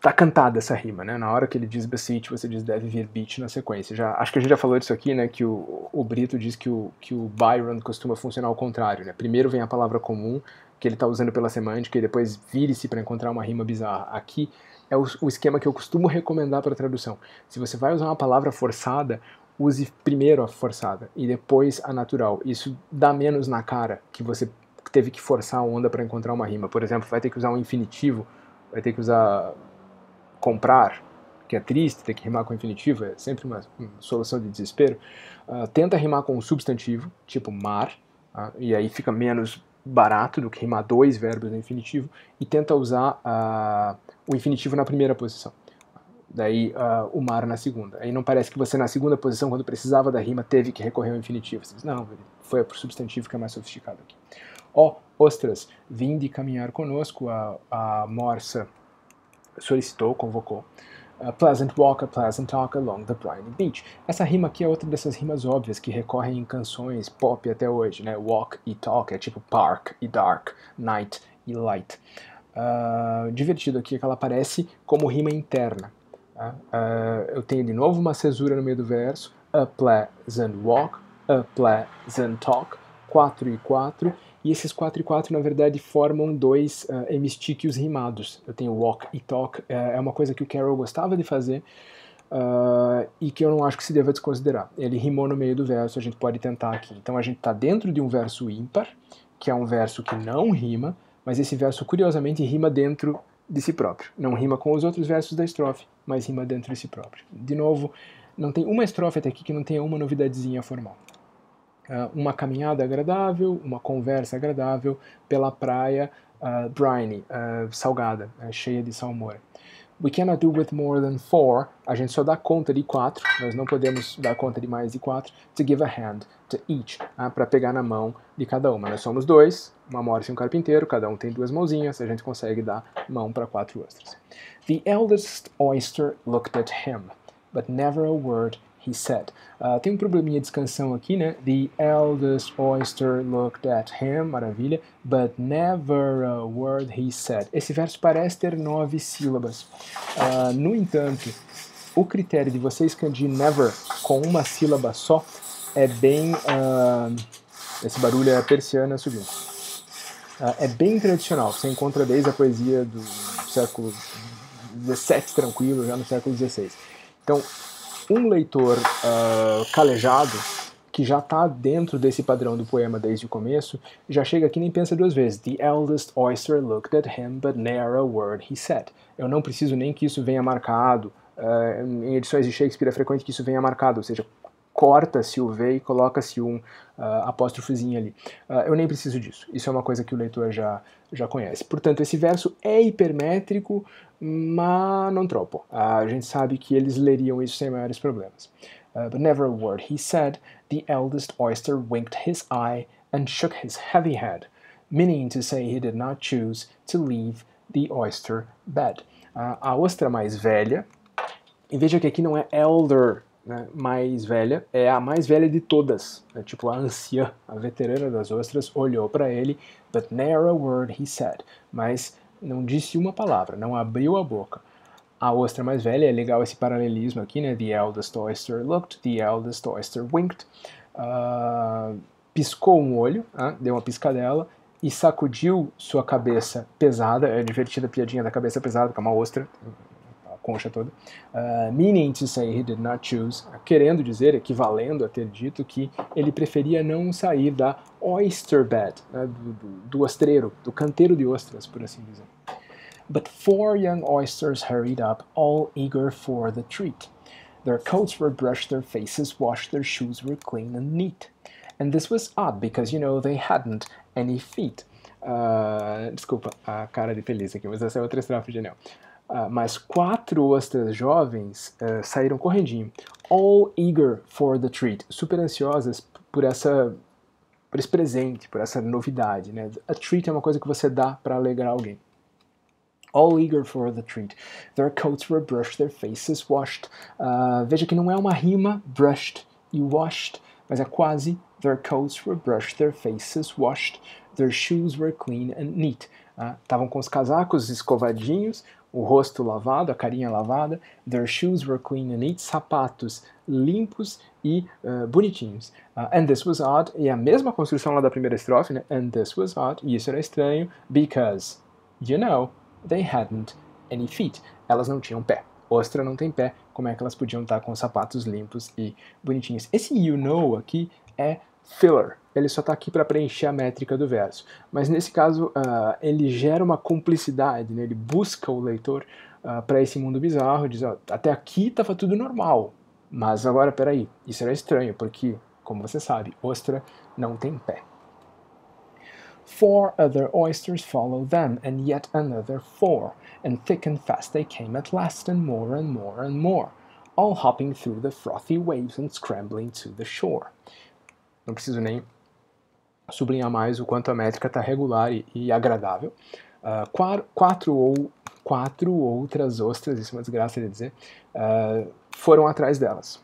tá cantada essa rima, né? Na hora que ele diz beseech, você diz deve vir beat na sequência. Já, acho que a gente já falou disso aqui, né? Que o, o Brito diz que o, que o Byron costuma funcionar ao contrário, né? Primeiro vem a palavra comum, que ele está usando pela semântica, e depois vire-se para encontrar uma rima bizarra. Aqui é o, o esquema que eu costumo recomendar para tradução. Se você vai usar uma palavra forçada, use primeiro a forçada e depois a natural. Isso dá menos na cara que você teve que forçar a onda para encontrar uma rima. Por exemplo, vai ter que usar um infinitivo, vai ter que usar comprar, que é triste, ter que rimar com infinitivo, é sempre uma, uma solução de desespero, uh, tenta rimar com um substantivo, tipo mar, uh, e aí fica menos barato do que rimar dois verbos no infinitivo, e tenta usar uh, o infinitivo na primeira posição. Daí o mar na segunda. Aí não parece que você na segunda posição, quando precisava da rima, teve que recorrer ao infinitivo. Você diz, não, foi pro substantivo que é mais sofisticado aqui. Ó, oh, ostras, vinde caminhar conosco, a, a morsa solicitou, convocou. A pleasant walk, a pleasant talk along the briny beach. Essa rima aqui é outra dessas rimas óbvias que recorrem em canções pop até hoje, né? Walk e talk é tipo park e dark, night e light. Uh, divertido aqui é que ela aparece como rima interna. Uh, eu tenho de novo uma cesura no meio do verso. A pleasant walk, a pleasant talk, 4 e 4, e esses 4 e 4, na verdade, formam dois uh, hemistíquios rimados. Eu tenho walk e talk, é, é uma coisa que o Carroll gostava de fazer uh, e que eu não acho que se deva desconsiderar. Ele rimou no meio do verso, a gente pode tentar aqui. Então a gente está dentro de um verso ímpar, que é um verso que não rima, mas esse verso, curiosamente, rima dentro de si próprio. Não rima com os outros versos da estrofe, mas rima dentro de si próprio. De novo, não tem uma estrofe até aqui que não tenha uma novidadezinha formal. Uh, uma caminhada agradável, uma conversa agradável pela praia uh, briny, uh, salgada, cheia de salmoura. We cannot do with more than four. A gente só dá conta de quatro. Nós não podemos dar conta de mais de quatro. To give a hand to each, uh, para pegar na mão de cada uma. Nós somos dois, uma morsa e um carpinteiro. Cada um tem duas mãozinhas. A gente consegue dar mão para quatro ostras. The eldest oyster looked at him, but never a word he said. Uh, tem um probleminha de canção aqui, né? The eldest oyster looked at him, maravilha, but never a word he said. Esse verso parece ter nove sílabas. Uh, no entanto, o critério de você escrever never com uma sílaba só é bem. Uh, esse barulho é persiana subindo. é bem tradicional. Você encontra desde a poesia do século XVII tranquilo, já no século XVI. Então, um leitor uh, calejado, que já está dentro desse padrão do poema desde o começo, já chega aqui nem pensa duas vezes. The eldest oyster looked at him, but ne'er a word he said. Eu não preciso nem que isso venha marcado. Uh, em edições de Shakespeare é frequente que isso venha marcado, ou seja, corta-se o V e coloca-se um uh, apóstrofozinho ali. Uh, eu nem preciso disso. Isso é uma coisa que o leitor já, já conhece. Portanto, esse verso é hipermétrico, mas não tropo. a gente sabe que eles leriam isso sem maiores problemas. Uh, but never a word he said, the eldest oyster winked his eye and shook his heavy head, meaning to say he did not choose to leave the oyster bed. Uh, a ostra mais velha, e veja que aqui não é elder né, mais velha, é a mais velha de todas. Né, tipo, a anciã, a veterana das ostras, olhou para ele, but ne'er a word he said. Mas não disse uma palavra, não abriu a boca. A ostra mais velha, é legal esse paralelismo aqui, né? The eldest oyster looked, the eldest oyster winked. Uh, piscou um olho, uh, deu uma piscadela e sacudiu sua cabeça pesada. É divertida a piadinha da cabeça pesada, que é uma ostra, concha toda. Uh, meaning to say he did not choose, querendo dizer, equivalendo a ter dito que ele preferia não sair da oyster bed, né, do, do, do ostreiro, do canteiro de ostras, por assim dizer. But four young oysters hurried up, all eager for the treat. Their coats were brushed, their faces washed, their shoes were clean and neat. And this was odd because, you know, they hadn't any feet. Uh, desculpa a cara de feliz aqui, mas essa é outra estrofe genial. Uh, mas quatro ostras jovens uh, saíram correndinho, all eager for the treat, super ansiosas por essa por esse presente, por essa novidade, né? A treat é uma coisa que você dá para alegrar alguém all eager for the treat. Their coats were brushed, their faces washed. Uh, veja que não é uma rima, brushed e washed, mas é quase. Their coats were brushed, their faces washed, their shoes were clean and neat. Estavam com os casacos escovadinhos, o rosto lavado, a carinha lavada. Their shoes were clean and neat, sapatos limpos e uh, bonitinhos. Uh, and this was odd, e a mesma construção lá da primeira estrofe, né? And this was odd, e isso era estranho, because, you know, they hadn't any feet. Elas não tinham pé. Ostra não tem pé, como é que elas podiam estar com sapatos limpos e bonitinhos? Esse you know aqui é filler, ele só está aqui para preencher a métrica do verso. Mas nesse caso, uh, ele gera uma cumplicidade, né? ele busca o leitor uh, ah, para esse mundo bizarro, diz, oh, até aqui estava tudo normal, mas agora, peraí, isso era estranho, porque, como você sabe, ostra não tem pé. Four other oysters followed them, and yet another four, and thick and fast they came at last, and more and more and more, all hopping through the frothy waves and scrambling to the shore. Não preciso nem sublinhar mais o quanto a métrica está regular e, e agradável. Uh, quatro, quatro, ou, quatro outras ostras, isso é uma desgraça de dizer, uh, foram atrás delas.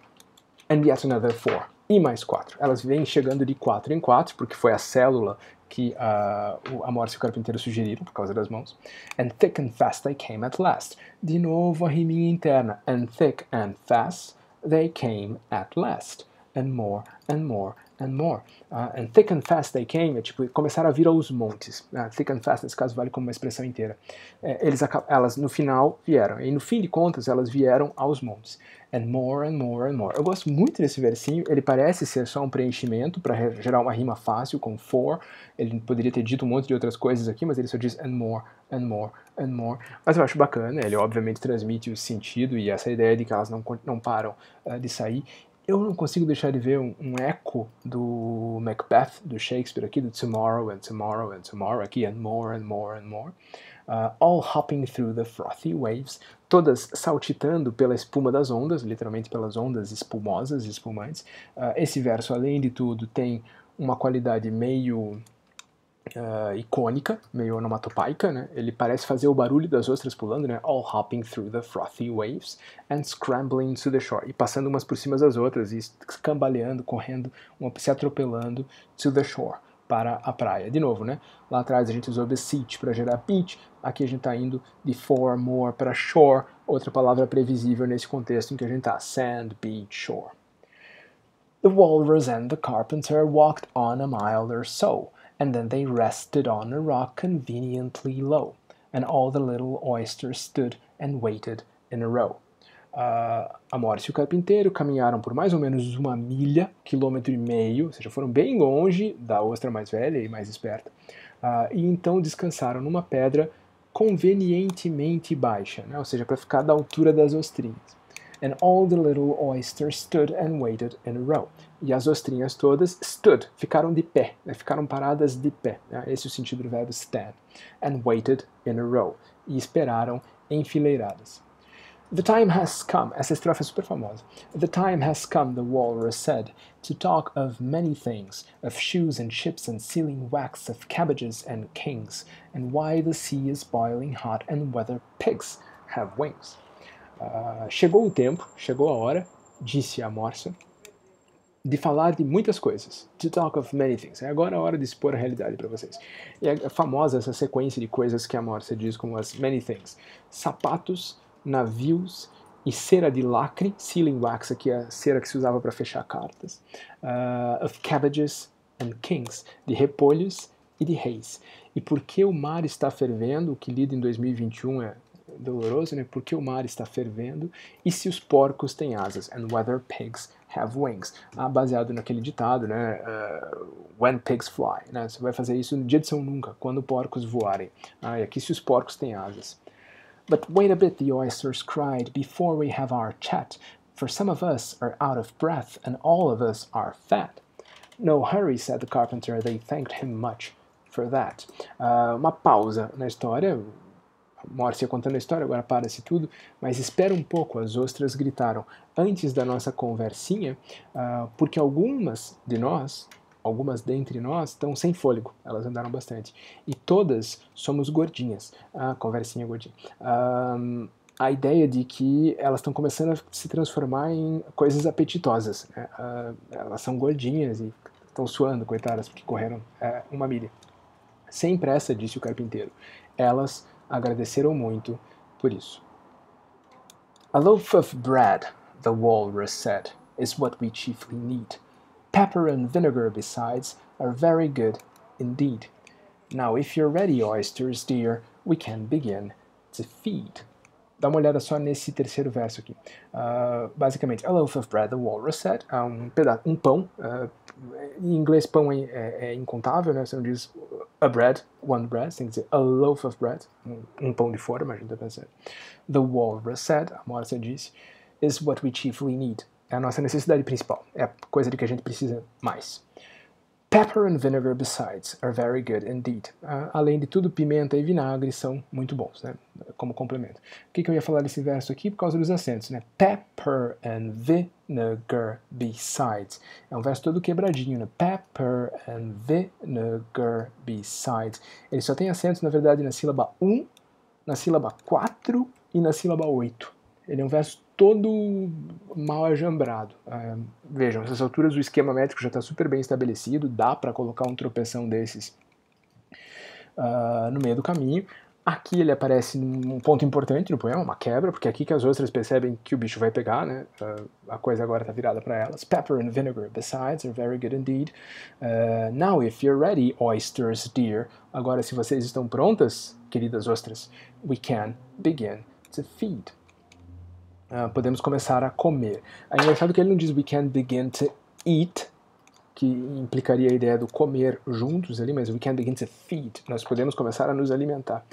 And yet another four. E mais quatro. Elas vêm chegando de quatro em quatro, porque foi a célula que uh, a Morse e o carpinteiro sugeriram por causa das mãos. And thick and fast they came at last. De novo a riminha interna. And thick and fast they came at last. And more and more and more. Uh, and thick and fast they came é tipo, começaram a vir aos montes. Uh, thick and fast, nesse caso, vale como uma expressão inteira. É, eles, elas, no final, vieram. E no fim de contas, elas vieram aos montes and more and more and more. Eu gosto muito desse versinho, ele parece ser só um preenchimento para gerar uma rima fácil com for. Ele poderia ter dito um monte de outras coisas aqui, mas ele só diz and more and more and more. Mas eu acho bacana, ele obviamente transmite o sentido e essa ideia de que elas não, não param uh, de sair. Eu não consigo deixar de ver um, um, eco do Macbeth, do Shakespeare aqui, do tomorrow and tomorrow and tomorrow, aqui, and more and more and more uh, all hopping through the frothy waves, todas saltitando pela espuma das ondas, literalmente pelas ondas espumosas, espumantes. Uh, esse verso, além de tudo, tem uma qualidade meio uh, icônica, meio onomatopaica, né? Ele parece fazer o barulho das ostras pulando, né? All hopping through the frothy waves and scrambling to the shore. E passando umas por cima das outras, e escambaleando, correndo, uma se atropelando to the shore, para a praia. De novo, né? Lá atrás a gente usou beseech para gerar beach, aqui a gente está indo de for, more para shore, outra palavra previsível nesse contexto em que a gente está, sand, beach, shore. The walrus and the carpenter walked on a mile or so, and then they rested on a rock conveniently low, and all the little oysters stood and waited in a row. Uh, a Morse e o carpinteiro caminharam por mais ou menos uma milha, quilômetro e meio, ou seja, foram bem longe da ostra mais velha e mais esperta, uh, e então descansaram numa pedra convenientemente baixa, né? ou seja, para ficar da altura das ostrinhas and all the little oysters stood and waited in a row. E as ostrinhas todas stood, ficaram de pé, né? ficaram paradas de pé. Né? Esse é o sentido do verbo stand. And waited in a row. E esperaram enfileiradas. The time has come, essa estrofe é super famosa. The time has come, the walrus said, to talk of many things, of shoes and ships and sealing wax, of cabbages and kings, and why the sea is boiling hot and whether pigs have wings. Uh, chegou o tempo, chegou a hora, disse a Morsa, de falar de muitas coisas. To talk of many things. É agora a hora de expor a realidade para vocês. E é famosa essa sequência de coisas que a Morsa diz como as many things. Sapatos, navios e cera de lacre, sealing wax, aqui é a cera que se usava para fechar cartas. Uh, of cabbages and kings, de repolhos e de reis. E porque o mar está fervendo, o que lido em 2021 é doloroso, né? Porque o mar está fervendo e se os porcos têm asas. And whether pigs have wings. Ah, baseado naquele ditado, né? Uh, when pigs fly. Né? Você vai fazer isso no dia de São Nunca, quando porcos voarem. Ah, e aqui se os porcos têm asas. But wait a bit, the oysters cried, before we have our chat, for some of us are out of breath and all of us are fat. No hurry, said the carpenter. They thanked him much for that. Uh, uma pausa na história, Mórcia contando a história, agora para-se tudo, mas espera um pouco, as ostras gritaram antes da nossa conversinha, uh, porque algumas de nós, algumas dentre nós, estão sem fôlego, elas andaram bastante, e todas somos gordinhas, ah, conversinha gordinha. Uh, a ideia de que elas estão começando a se transformar em coisas apetitosas. Né? Uh, elas são gordinhas e estão suando, coitadas, porque correram é, uma milha. Sem pressa, disse o carpinteiro. Elas agradeceram muito por isso. A loaf of bread, the walrus said, is what we chiefly need. Pepper and vinegar, besides, are very good indeed. Now, if you're ready, oysters dear, we can begin to feed. Dá uma olhada só nesse terceiro verso aqui. Uh, basicamente, a loaf of bread, the walrus said, uh, um, pedaço, um pão. Uh, em inglês, pão é, é, é, incontável, né? Você não diz a bread, one bread, você tem que dizer a loaf of bread, um, um pão de fora, a gente pensa. The walrus said, a morsa disse, is what we chiefly need. É a nossa necessidade principal, é a coisa de que a gente precisa mais. Pepper and vinegar besides are very good indeed. Uh, além de tudo, pimenta e vinagre são muito bons, né? Como complemento. O que, que eu ia falar desse verso aqui? Por causa dos acentos, né? Pepper and vinegar besides. É um verso todo quebradinho, né? Pepper and vinegar besides. Ele só tem acentos, na verdade, na sílaba 1, na sílaba 4 e na sílaba 8. Ele é um verso todo mal ajambrado. É, vejam, nessas alturas o esquema métrico já está super bem estabelecido, dá para colocar um tropeção desses uh, no meio do caminho. Aqui ele aparece num ponto importante no poema, uma quebra, porque é aqui que as ostras percebem que o bicho vai pegar, né? Uh, a coisa agora está virada para elas. Pepper and vinegar, besides, are very good indeed. Uh, now, if you're ready, oysters dear. Agora, se vocês estão prontas, queridas ostras, we can begin to feed uh, podemos começar a comer. É engraçado que ele não diz we can begin to eat, que implicaria a ideia do comer juntos ali, mas we can begin to feed, nós podemos começar a nos alimentar.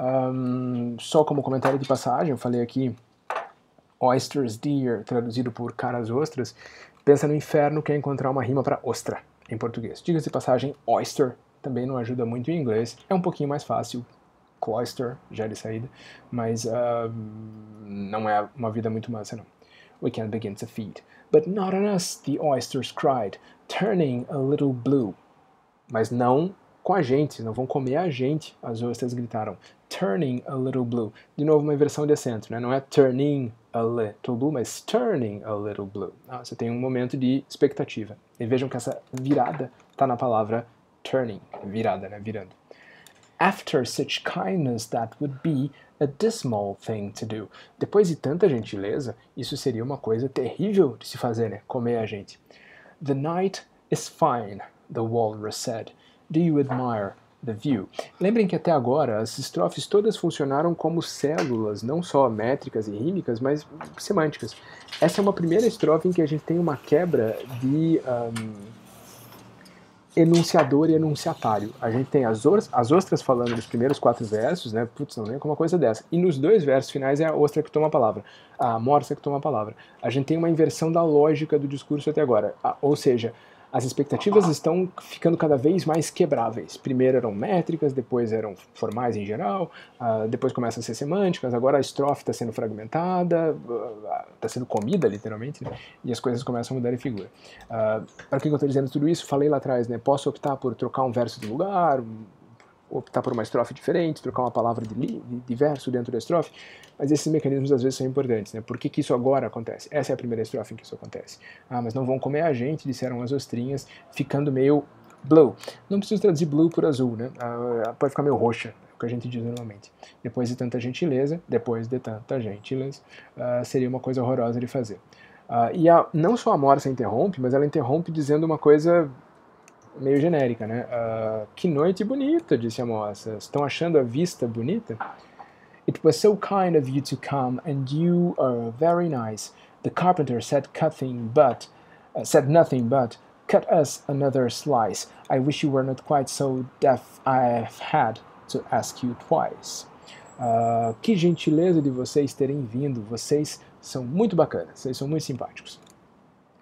Um, só como comentário de passagem, eu falei aqui oysters dear, traduzido por caras ostras, pensa no inferno que é encontrar uma rima para ostra em português. Diga-se passagem, oyster também não ajuda muito em inglês, é um pouquinho mais fácil, cloister, já de saída, mas uh, não é uma vida muito massa, não. We can begin to feed. But not on us, the oysters cried, turning a little blue. Mas não com a gente, não vão comer a gente, as ostras gritaram. Turning a little blue. De novo, uma inversão de acento, né? não é turning a little blue, mas turning a little blue. Ah, você tem um momento de expectativa. E vejam que essa virada está na palavra turning, virada, né? virando. After such kindness, that would be a dismal thing to do. Depois de tanta gentileza, isso seria uma coisa terrível de se fazer, né? Comer a gente. The night is fine, the walrus said. Do you admire the view? Lembrem que até agora as estrofes todas funcionaram como células, não só métricas e rímicas, mas semânticas. Essa é uma primeira estrofe em que a gente tem uma quebra de um, enunciador e enunciatário. A gente tem as, as ostras falando nos primeiros quatro versos, né? Putz, não lembro uma coisa dessa. E nos dois versos finais é a ostra que toma a palavra, a morsa que toma a palavra. A gente tem uma inversão da lógica do discurso até agora. ou seja, as expectativas estão ficando cada vez mais quebráveis. Primeiro eram métricas, depois eram formais em geral, uh, depois começam a ser semânticas, agora a estrofe está sendo fragmentada, está uh, sendo comida literalmente, né? e as coisas começam a mudar de figura. Uh, Para que eu estou dizendo tudo isso? Falei lá atrás, né? posso optar por trocar um verso de lugar, optar por uma estrofe diferente, trocar uma palavra de, li, de, verso dentro da estrofe, mas esses mecanismos às vezes são importantes, né? Por que, que isso agora acontece? Essa é a primeira estrofe em que isso acontece. Ah, mas não vão comer a gente, disseram as ostrinhas, ficando meio blue. Não preciso traduzir blue por azul, né? Ah, pode ficar meio roxa, é o que a gente diz normalmente. Depois de tanta gentileza, depois de tanta gentileza, ah, seria uma coisa horrorosa de fazer. Ah, e a, não só a Morsa interrompe, mas ela interrompe dizendo uma coisa meio genérica, né? Uh, que noite bonita, disse a moça. Estão achando a vista bonita? It was so kind of you to come, and you are very nice. The carpenter said nothing but, uh, said nothing but, cut us another slice. I wish you were not quite so deaf. I've had to ask you twice. Uh, que gentileza de vocês terem vindo. Vocês são muito bacanas. Vocês são muito simpáticos.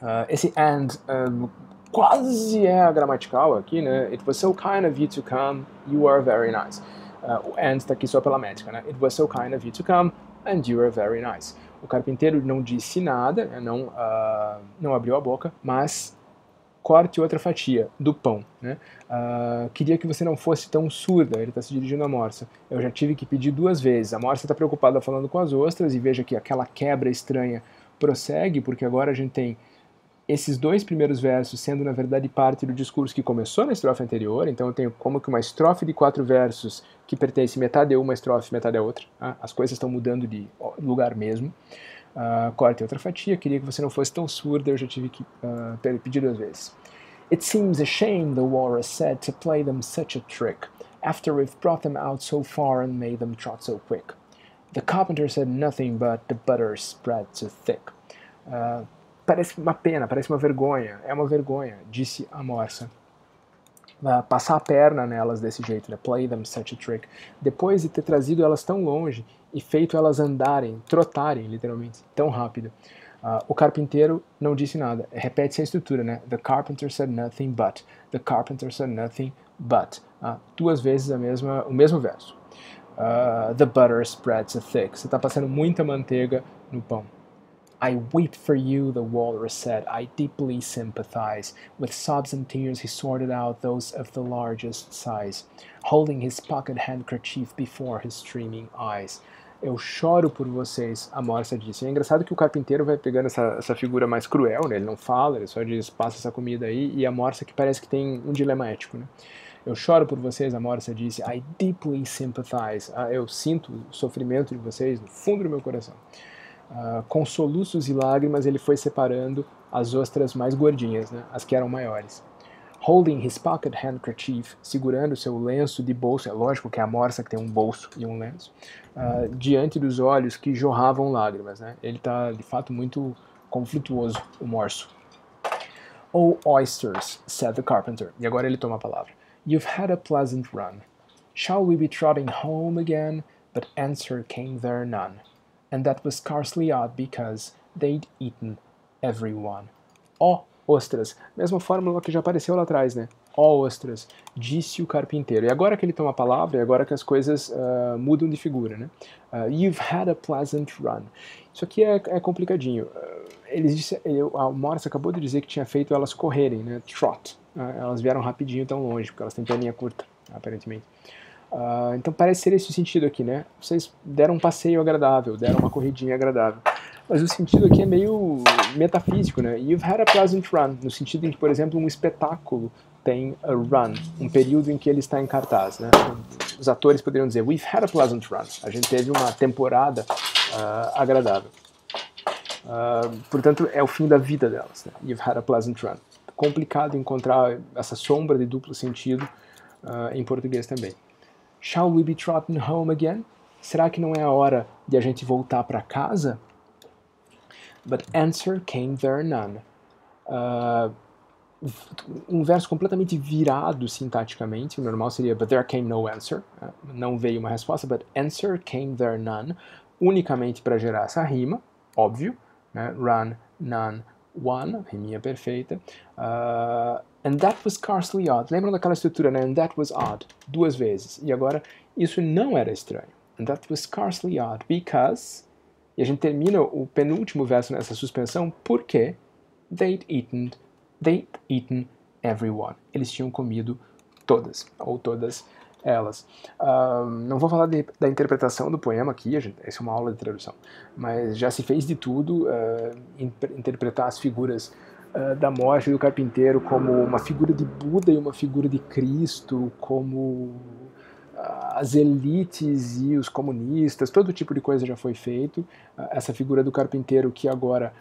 Uh, esse and uh, quase é a gramatical aqui, né? It was so kind of you to come, you are very nice. Uh, o and está aqui só pela métrica, né? It was so kind of you to come, and you are very nice. O carpinteiro não disse nada, né? não, uh, não abriu a boca, mas corte outra fatia do pão. Né? Uh, queria que você não fosse tão surda, ele está se dirigindo à Morsa. Eu já tive que pedir duas vezes. A Morsa está preocupada falando com as ostras e veja que aquela quebra estranha prossegue, porque agora a gente tem esses dois primeiros versos sendo, na verdade, parte do discurso que começou na estrofe anterior, então eu tenho como que uma estrofe de quatro versos que pertence metade a uma estrofe, metade a outra. Tá? As coisas estão mudando de lugar mesmo. Uh, corte outra fatia, queria que você não fosse tão surda, eu já tive que uh, pedir duas vezes. It seems a shame, the walrus said, to play them such a trick, after we've brought them out so far and made them trot so quick. The carpenter said nothing but the butter spread too thick. Uh, Parece uma pena, parece uma vergonha. É uma vergonha, disse a morsa. Uh, passar a perna nelas desse jeito, né? Play them such a trick. Depois de ter trazido elas tão longe e feito elas andarem, trotarem, literalmente, tão rápido. Uh, o carpinteiro não disse nada. Repete-se a estrutura, né? The carpenter said nothing but. The carpenter said nothing but. Uh, duas vezes a mesma, o mesmo verso. Uh, the butter spreads thick. Você está passando muita manteiga no pão. I weep for you, the walrus said. I deeply sympathize. With sobs and tears, he sorted out those of the largest size, holding his pocket handkerchief before his streaming eyes. Eu choro por vocês, a Morsa disse. É engraçado que o carpinteiro vai pegando essa, essa figura mais cruel, né? ele não fala, ele só diz, passa essa comida aí, e a Morsa que parece que tem um dilema ético. Né? Eu choro por vocês, a Morsa disse. I deeply sympathize. Ah, eu sinto o sofrimento de vocês no fundo do meu coração. Uh, com soluços e lágrimas, ele foi separando as ostras mais gordinhas, né, as que eram maiores. Holding his pocket handkerchief, segurando seu lenço de bolso, é lógico que é a morsa que tem um bolso e um lenço, uh, diante dos olhos que jorravam lágrimas. Né? Ele está, de fato, muito conflituoso, o morso. Oh, oysters, said the carpenter. E agora ele toma a palavra. You've had a pleasant run. Shall we be trotting home again? But answer came there none and that was scarcely odd because they'd eaten everyone. Ó oh, ostras, mesma fórmula que já apareceu lá atrás, né? Ó oh, ostras, disse o carpinteiro. E agora que ele toma a palavra, e agora que as coisas uh, mudam de figura, né? Uh, You've had a pleasant run. Isso aqui é, é complicadinho. Uh, eles disse, a Morris acabou de dizer que tinha feito elas correrem, né? Trot. elas vieram rapidinho tão longe, porque elas têm perninha curta. aparentemente. Uh, então parece ser esse o sentido aqui, né? Vocês deram um passeio agradável, deram uma corridinha agradável. Mas o sentido aqui é meio metafísico, né? You've had a pleasant run, no sentido em que, por exemplo, um espetáculo tem a run, um período em que ele está em cartaz, né? Os atores poderiam dizer, we've had a pleasant run. A gente teve uma temporada uh, agradável. Uh, portanto, é o fim da vida delas, né? You've had a pleasant run. Complicado encontrar essa sombra de duplo sentido em português também. Shall we be trotting home again? Será que não é a hora de a gente voltar para casa? But answer came there none. Uh, um verso completamente virado sintaticamente. O normal seria But there came no answer. Uh, não veio uma resposta. But answer came there none. Unicamente para gerar essa rima, óbvio. Né? Run, none, one. Riminha perfeita. Uh, and that was scarcely odd. Lembram daquela estrutura, né? And that was odd. Duas vezes. E agora, isso não era estranho. And that was scarcely odd because e a gente termina o penúltimo verso nessa suspensão porque they'd eaten, they'd eaten everyone. Eles tinham comido todas, ou todas elas. Uh, não vou falar de, da interpretação do poema aqui, gente, essa é uma aula de tradução, mas já se fez de tudo uh, interpretar as figuras da morte do carpinteiro como uma figura de Buda e uma figura de Cristo, como as elites e os comunistas, todo tipo de coisa já foi feito. Essa figura do carpinteiro que agora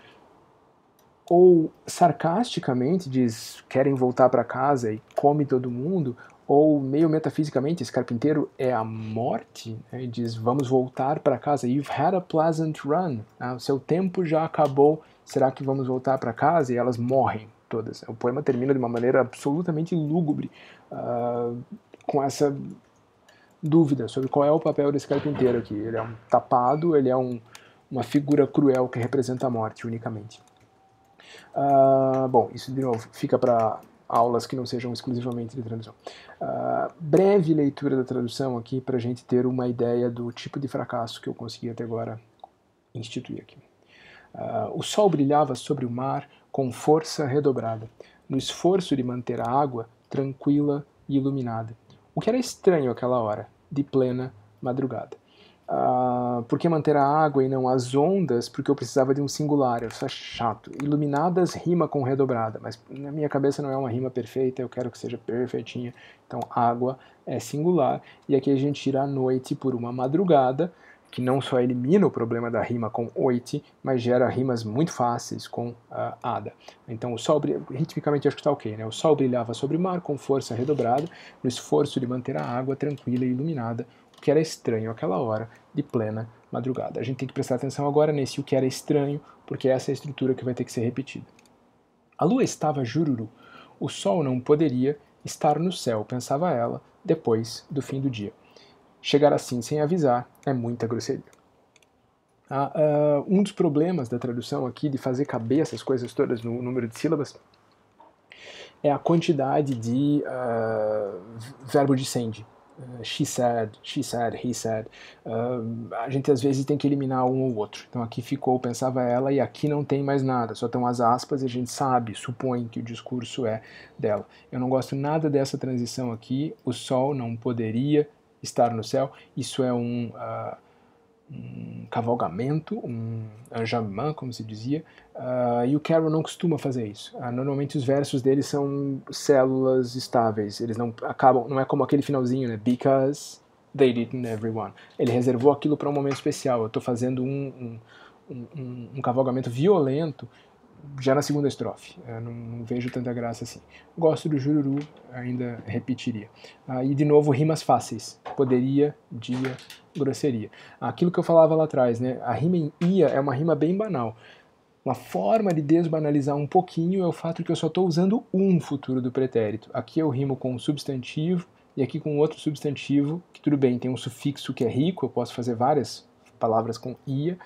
ou sarcasticamente diz querem voltar para casa e come todo mundo, ou meio metafisicamente esse carpinteiro é a morte né, e diz vamos voltar para casa. You've had a pleasant run. Ah, o seu tempo já acabou. Será que vamos voltar para casa? E elas morrem todas. O poema termina de uma maneira absolutamente lúgubre, uh, com essa dúvida sobre qual é o papel desse carpinteiro aqui. Ele é um tapado, ele é um, uma figura cruel que representa a morte unicamente. Uh, bom, isso de novo fica para aulas que não sejam exclusivamente de tradução. Uh, breve leitura da tradução aqui para a gente ter uma ideia do tipo de fracasso que eu consegui até agora instituir aqui. Uh, o sol brilhava sobre o mar com força redobrada, no esforço de manter a água tranquila e iluminada. O que era estranho aquela hora, de plena madrugada. Uh, por que manter a água e não as ondas? Porque eu precisava de um singular, isso é chato. Iluminadas rima com redobrada, mas na minha cabeça não é uma rima perfeita, eu quero que seja perfeitinha. Então, água é singular, e aqui a gente tira a noite por uma madrugada, que não só elimina o problema da rima com oite, mas gera rimas muito fáceis com uh, ada. Então o sol, ritmicamente acho que está ok, né? O sol brilhava sobre o mar com força redobrada, no esforço de manter a água tranquila e iluminada, o que era estranho àquela hora de plena madrugada. A gente tem que prestar atenção agora nesse o que era estranho, porque essa é a estrutura que vai ter que ser repetida. A lua estava jururu. O sol não poderia estar no céu, pensava ela, depois do fim do dia. Chegar assim sem avisar é muita grosseria. Ah, uh, um dos problemas da tradução aqui, de fazer caber essas coisas todas no número de sílabas, é a quantidade de uh, verbo de send. Uh, she said, she said, he said. Uh, a gente às vezes tem que eliminar um ou outro. Então aqui ficou, pensava ela, e aqui não tem mais nada, só estão as aspas e a gente sabe, supõe que o discurso é dela. Eu não gosto nada dessa transição aqui. O sol não poderia estar no céu. Isso é um, uh, um cavalgamento, um enjambment, como se dizia, uh, e o Carroll não costuma fazer isso. Uh, normalmente os versos dele são células estáveis, eles não acabam, não é como aquele finalzinho, né? Because they didn't everyone. Ele reservou aquilo para um momento especial. Eu estou fazendo um, um, um, um cavalgamento violento já na segunda estrofe. Não, não, vejo tanta graça assim. Gosto do Jururu, ainda repetiria. Ah, e de novo, rimas fáceis. Poderia, dia, grosseria. Aquilo que eu falava lá atrás, né? A rima em ia é uma rima bem banal. Uma forma de desbanalizar um pouquinho é o fato que eu só estou usando um futuro do pretérito. Aqui eu rimo com um substantivo e aqui com outro substantivo, que tudo bem, tem um sufixo que é rico, eu posso fazer várias palavras com ia,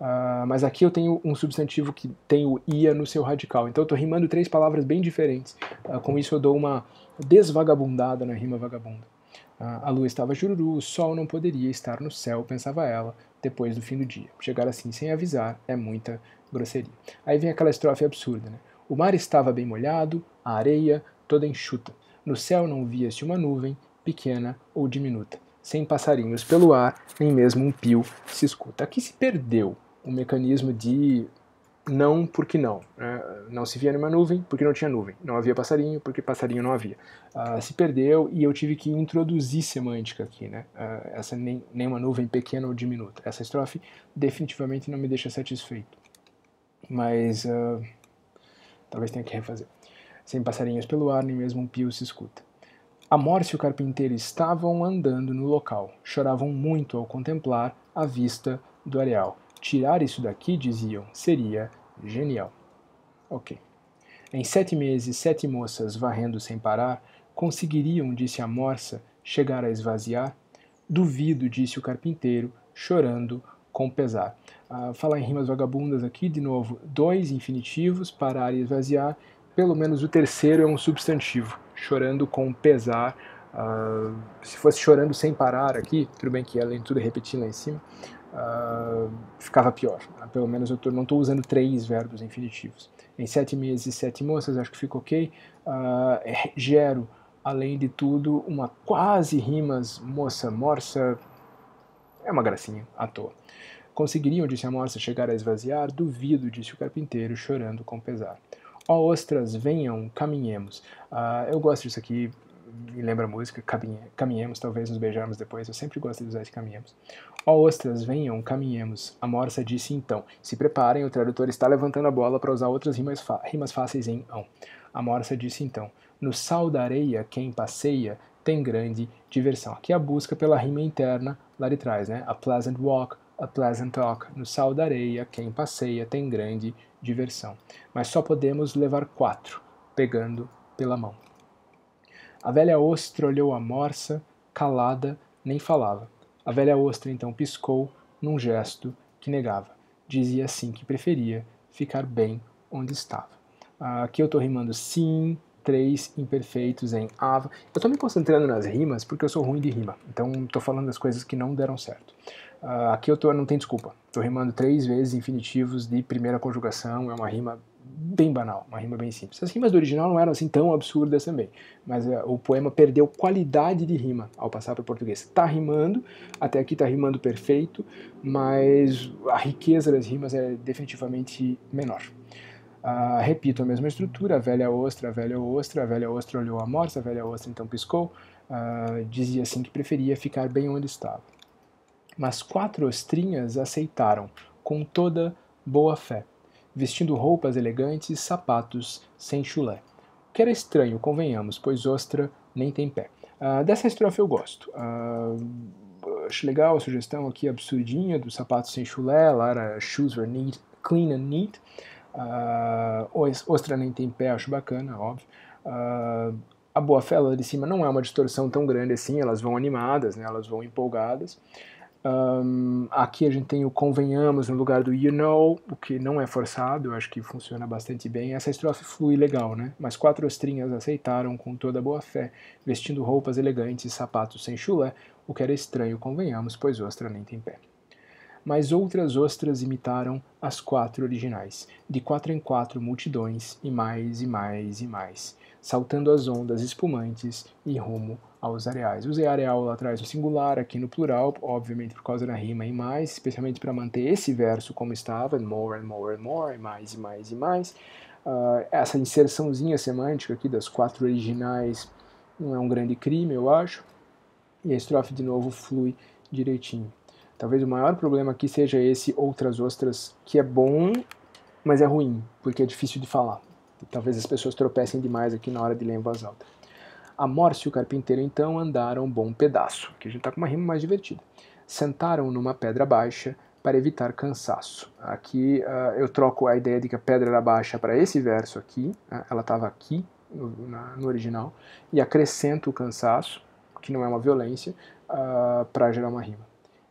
Uh, mas aqui eu tenho um substantivo que tem o ia no seu radical. Então eu estou rimando três palavras bem diferentes. Uh, com isso eu dou uma desvagabundada na rima vagabunda. Uh, a lua estava jururu, o sol não poderia estar no céu, pensava ela, depois do fim do dia. Chegar assim sem avisar é muita grosseria. Aí vem aquela estrofe absurda, né? O mar estava bem molhado, a areia toda enxuta. No céu não via-se uma nuvem, pequena ou diminuta. Sem passarinhos pelo ar, nem mesmo um pio se escuta. Aqui se perdeu o mecanismo de não porque não. Né? Não se via nenhuma nuvem porque não tinha nuvem. Não havia passarinho porque passarinho não havia. Uh, se perdeu e eu tive que introduzir semântica aqui. Né? Uh, essa nem, nenhuma nuvem pequena ou diminuta. Essa estrofe definitivamente não me deixa satisfeito. Mas uh, talvez tenha que refazer. Sem passarinhos pelo ar, nem mesmo um pio se escuta. A Morse e o carpinteiro estavam andando no local. Choravam muito ao contemplar a vista do areal. Tirar isso daqui, diziam, seria genial. Ok. Em sete meses, sete moças varrendo sem parar conseguiriam, disse a morsa, chegar a esvaziar? Duvido, disse o carpinteiro, chorando com pesar. Ah, falar em rimas vagabundas aqui, de novo, dois infinitivos, parar e esvaziar, pelo menos o terceiro é um substantivo, chorando com pesar. Ah, se fosse chorando sem parar aqui, tudo bem que de tudo repetir lá em cima, uh, ficava pior. Pelo menos eu tô, não estou usando três verbos infinitivos. Em sete meses e sete moças, acho que fica ok. Uh, gero, além de tudo, uma quase rimas moça, morsa. É uma gracinha, à toa. Conseguiriam, disse a morsa, chegar a esvaziar? Duvido, disse o carpinteiro, chorando com pesar. Ó ostras, venham, caminhemos. Uh, eu gosto disso aqui, me lembra a música, caminhemos, talvez nos beijarmos depois. Eu sempre gosto de usar esse caminhemos. Ó ostras, venham, caminhemos. A morsa disse então. Se preparem, o tradutor está levantando a bola para usar outras rimas, rimas fáceis em ão. A morsa disse então. No sal da areia, quem passeia tem grande diversão. Aqui é a busca pela rima interna lá de trás, né? A pleasant walk, a pleasant talk. No sal da areia, quem passeia tem grande diversão. Mas só podemos levar quatro, pegando pela mão. A velha ostra olhou a morsa, calada, nem falava. A velha ostra então piscou num gesto que negava. Dizia assim que preferia ficar bem onde estava. Aqui eu estou rimando sim, três imperfeitos em ava. Eu estou me concentrando nas rimas porque eu sou ruim de rima, então estou falando das coisas que não deram certo. aqui eu tô, não tem desculpa. Estou rimando três vezes infinitivos de primeira conjugação, é uma rima bem banal, uma rima bem simples. As rimas do original não eram assim tão absurdas também, mas uh, o poema perdeu qualidade de rima ao passar para o português. Está rimando, até aqui está rimando perfeito, mas a riqueza das rimas é definitivamente menor. Uh, repito a mesma estrutura, a velha ostra, a velha ostra, a velha ostra olhou a morsa, a velha ostra então piscou, uh, dizia assim que preferia ficar bem onde estava. Mas quatro ostrinhas aceitaram, com toda boa fé vestindo roupas elegantes, sapatos sem chulé. O que era estranho, convenhamos, pois ostra nem tem pé. Uh, dessa estrofe eu gosto. Uh, acho legal a sugestão aqui absurdinha dos sapatos sem chulé, lá era shoes were neat, clean and neat. Uh, ostra nem tem pé, acho bacana, óbvio. Uh, a boa fé lá de cima não é uma distorção tão grande assim, elas vão animadas, né, elas vão empolgadas. Um, aqui a gente tem o convenhamos no lugar do you know, o que não é forçado, eu acho que funciona bastante bem. Essa estrofe flui legal, né? Mas quatro ostrinhas aceitaram com toda boa fé, vestindo roupas elegantes, sapatos sem chulé, o que era estranho, convenhamos, pois ostra nem tem pé. Mas outras ostras imitaram as quatro originais, de quatro em quatro multidões, e mais e mais e mais, saltando as ondas espumantes e rumo aos areais. Usei areal lá atrás no singular, aqui no plural, obviamente por causa da rima em mais, especialmente para manter esse verso como estava, more and more and more, e mais e mais e mais. Uh, essa inserçãozinha semântica aqui das quatro originais não é um grande crime, eu acho. E a estrofe de novo flui direitinho. Talvez o maior problema aqui seja esse outras ostras, que é bom, mas é ruim, porque é difícil de falar. Talvez as pessoas tropecem demais aqui na hora de ler em voz alta. A Morse e o carpinteiro então andaram um bom pedaço, que a gente está com uma rima mais divertida. Sentaram numa pedra baixa para evitar cansaço. Aqui uh, eu troco a ideia de que a pedra era baixa para esse verso aqui, uh, ela estava aqui no, na, no, original, e acrescento o cansaço, que não é uma violência, uh, para gerar uma rima.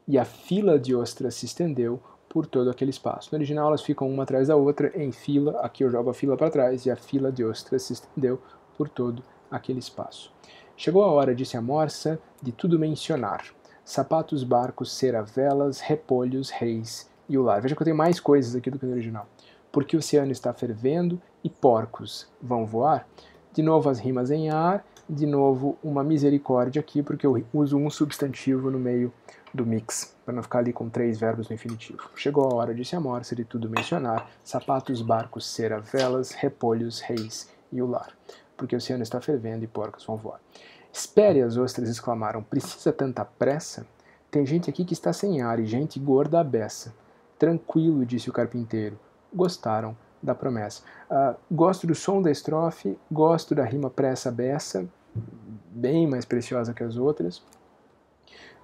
E a fila de ostras se estendeu por todo aquele espaço. No original elas ficam uma atrás da outra em fila, aqui eu jogo a fila para trás e a fila de ostras se estendeu por todo aquele espaço. Chegou a hora, disse a morsa, de tudo mencionar. Sapatos, barcos, ceravelas, repolhos, reis e o lar. Veja que eu tenho mais coisas aqui do que no original. Porque o oceano está fervendo e porcos vão voar. De novo as rimas em ar, de novo uma misericórdia aqui, porque eu uso um substantivo no meio do mix, para não ficar ali com três verbos no infinitivo. Chegou a hora, disse a morsa, de tudo mencionar, sapatos, barcos, cera, velas, repolhos, reis e o lar, porque o oceano está fervendo e porcos vão voar. Espere, as ostras exclamaram, precisa tanta pressa? Tem gente aqui que está sem ar e gente gorda a beça. Tranquilo, disse o carpinteiro. Gostaram da promessa. Uh, gosto do som da estrofe, gosto da rima pressa beça, bem mais preciosa que as outras.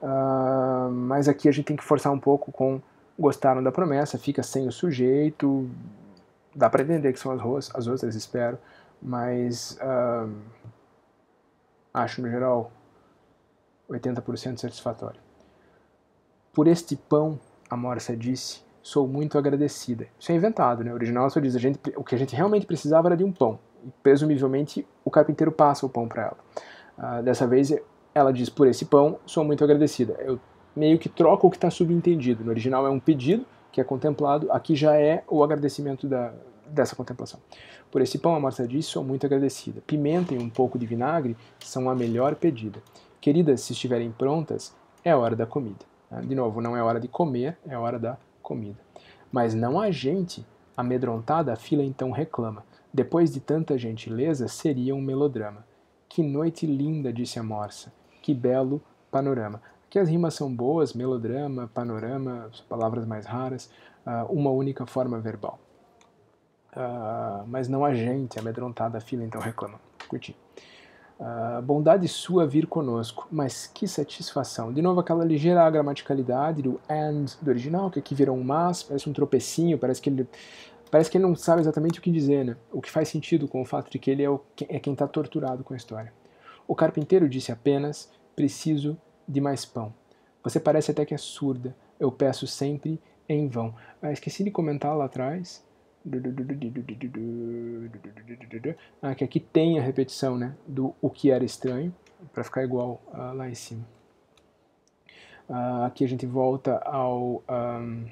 Uh, mas aqui a gente tem que forçar um pouco com gostaram da promessa, fica sem o sujeito, dá para entender que são as, as outras, espero, mas uh, acho no geral 80% satisfatório. Por este pão, a morsa disse, sou muito agradecida. Isso é inventado, né? O original só diz, a gente, o que a gente realmente precisava era de um pão. E presumivelmente o carpinteiro passa o pão para ela. Uh, dessa vez ela diz, por esse pão, sou muito agradecida. Eu meio que troco o que está subentendido. No original é um pedido que é contemplado, aqui já é o agradecimento da, dessa contemplação. Por esse pão, a Marta diz, sou muito agradecida. Pimenta e um pouco de vinagre são a melhor pedida. Queridas, se estiverem prontas, é hora da comida. Ah, de novo, não é hora de comer, é hora da comida. Mas não há gente. Amedrontada, a fila então reclama. Depois de tanta gentileza, seria um melodrama. Que noite linda, disse a morsa. Que belo panorama. Aqui as rimas são boas, melodrama, panorama, palavras mais raras, uh, uma única forma verbal. Uh, mas não há gente amedrontada, a fila então reclama. Curti. Uh, bondade sua vir conosco, mas que satisfação. De novo, aquela ligeira gramaticalidade do and do original, que aqui virou um mas, parece um tropecinho, parece que ele, parece que ele não sabe exatamente o que dizer, né? O que faz sentido com o fato de que ele é, o, é quem está torturado com a história. O carpinteiro disse apenas: preciso de mais pão. Você parece até que é surda, eu peço sempre em vão. Ah, esqueci de comentar lá atrás ah, que aqui tem a repetição né, do o que era estranho, para ficar igual uh, lá em cima. Uh, aqui a gente volta ao um,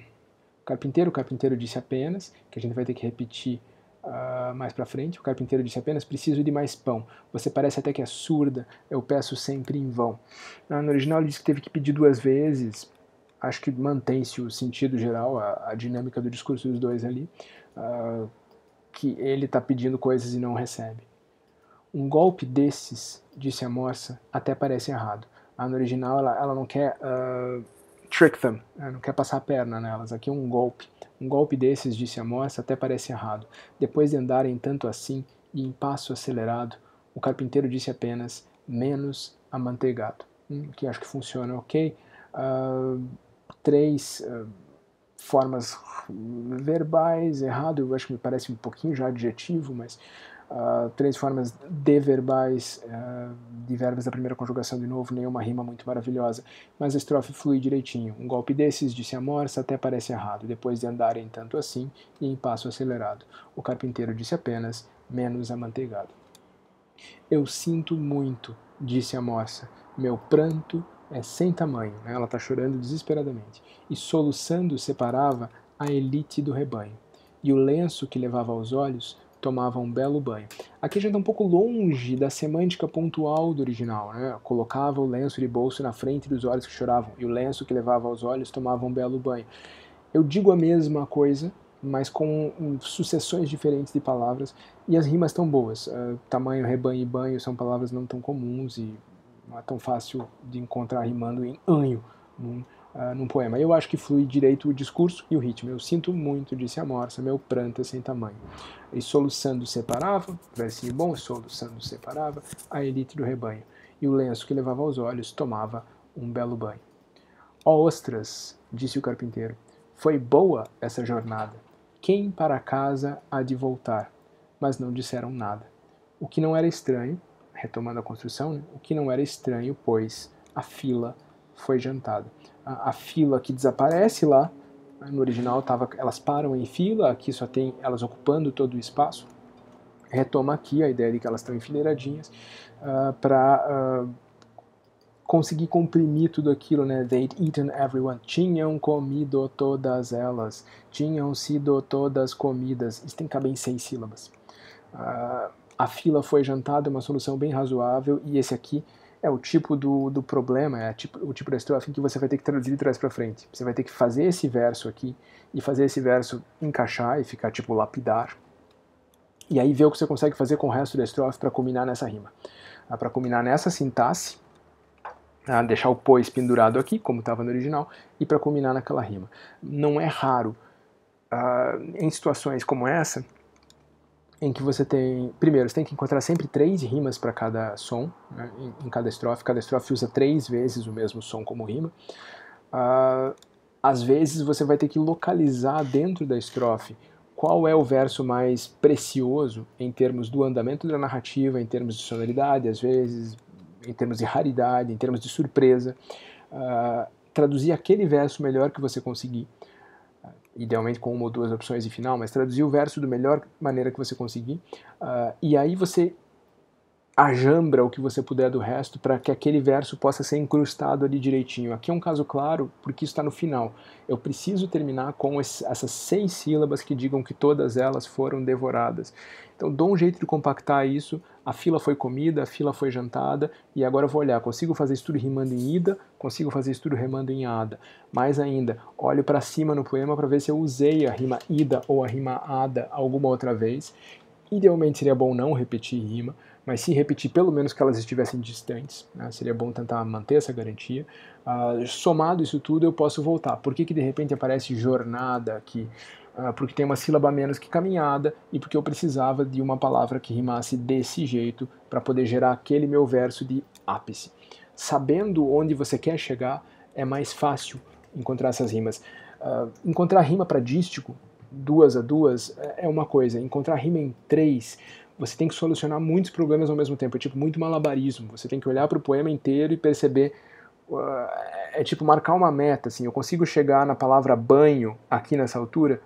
carpinteiro. O carpinteiro disse apenas, que a gente vai ter que repetir uh, mais para frente. O carpinteiro disse apenas: preciso de mais pão. Você parece até que é surda, eu peço sempre em vão. no original ele disse que teve que pedir duas vezes. Acho que mantém-se o sentido geral, a, a dinâmica do discurso dos dois ali uh, que ele está pedindo coisas e não recebe. Um golpe desses, disse a moça, até parece errado. Ah, no original ela, ela não quer uh, trick them, né? não quer passar a perna nelas. Aqui é um golpe. Um golpe desses, disse a moça, até parece errado. Depois de andarem tanto assim e em passo acelerado, o carpinteiro disse apenas menos amanteigado. Hum, que acho que funciona ok. Uh, três uh, formas verbais, errado, eu acho que me parece um pouquinho já adjetivo, mas uh, três formas de verbais, uh, de verbos da primeira conjugação de novo, nenhuma rima muito maravilhosa, mas a estrofe flui direitinho. Um golpe desses, disse a morsa, até parece errado, depois de andarem tanto assim e em passo acelerado. O carpinteiro disse apenas, menos amanteigado. Eu sinto muito, disse a moça, meu pranto é sem tamanho, né? ela está chorando desesperadamente, e soluçando separava a elite do rebanho, e o lenço que levava aos olhos tomava um belo banho. Aqui gente está um pouco longe da semântica pontual do original, né? colocava o lenço de bolso na frente dos olhos que choravam, e o lenço que levava aos olhos tomava um belo banho. Eu digo a mesma coisa, mas com sucessões diferentes de palavras, e as rimas estão boas. Uh, tamanho, rebanho e banho são palavras não tão comuns e não é tão fácil de encontrar rimando em anho num, uh, num poema. Eu acho que flui direito o discurso e o ritmo. Eu sinto muito, disse a morsa, meu pranto é sem tamanho. E soluçando separava, versinho bom, soluçando separava, a elite do rebanho. E o lenço que levava aos olhos tomava um belo banho. Ó ostras, disse o carpinteiro, foi boa essa jornada. Quem para casa há de voltar? Mas não disseram nada. O que não era estranho, retomando a construção, né, o que não era estranho, pois a fila foi jantada. A, a fila que desaparece lá, no original tava, elas param em fila, aqui só tem elas ocupando todo o espaço. Retoma aqui a ideia de que elas estão enfileiradinhas uh, ah, para uh, ah, conseguir comprimir tudo aquilo, né? They'd eaten everyone. Tinham comido todas elas. Tinham sido todas comidas. Isso tem que caber em seis sílabas. Uh, a fila foi jantada, é uma solução bem razoável, e esse aqui é o tipo do, do problema, é tipo, o tipo da estrofe que você vai ter que traduzir de trás para frente. Você vai ter que fazer esse verso aqui, e fazer esse verso encaixar e ficar tipo lapidar, e aí ver o que você consegue fazer com o resto da estrofe para combinar nessa rima. Ah, para combinar nessa sintaxe, ah, deixar o pois pendurado aqui, como estava no original, e para combinar naquela rima. Não é raro, ah, em situações como essa, em que você tem. Primeiro, você tem que encontrar sempre três rimas para cada som, né, em, em, cada estrofe. Cada estrofe usa três vezes o mesmo som como rima. Uh, às vezes você vai ter que localizar dentro da estrofe qual é o verso mais precioso em termos do andamento da narrativa, em termos de sonoridade, às vezes, em termos de raridade, em termos de surpresa. Uh, traduzir aquele verso melhor que você conseguir idealmente com uma ou duas opções de final, mas traduzir o verso da melhor maneira que você conseguir, uh, e aí você ajambra o que você puder do resto para que aquele verso possa ser incrustado ali direitinho. Aqui é um caso claro, porque isso está no final. Eu preciso terminar com esse, essas seis sílabas que digam que todas elas foram devoradas. Então dou um jeito de compactar isso, a fila foi comida, a fila foi jantada, e agora vou olhar, consigo fazer isso tudo rimando em ida, consigo fazer isso tudo rimando em ada. Mais ainda, olho para cima no poema para ver se eu usei a rima ida ou a rima ada alguma outra vez. Idealmente seria bom não repetir rima, mas se repetir pelo menos que elas estivessem distantes, né? seria bom tentar manter essa garantia. Uh, somado isso tudo, eu posso voltar. Por que, que de repente aparece jornada aqui? Uh, porque tem uma sílaba menos que caminhada e porque eu precisava de uma palavra que rimasse desse jeito para poder gerar aquele meu verso de ápice. Sabendo onde você quer chegar, é mais fácil encontrar essas rimas. Uh, encontrar rima para dístico, duas a duas, é, uma coisa. Encontrar rima em três você tem que solucionar muitos problemas ao mesmo tempo. É tipo muito malabarismo. Você tem que olhar para o poema inteiro e perceber. Uh, é tipo marcar uma meta. Assim, eu consigo chegar na palavra banho aqui nessa altura.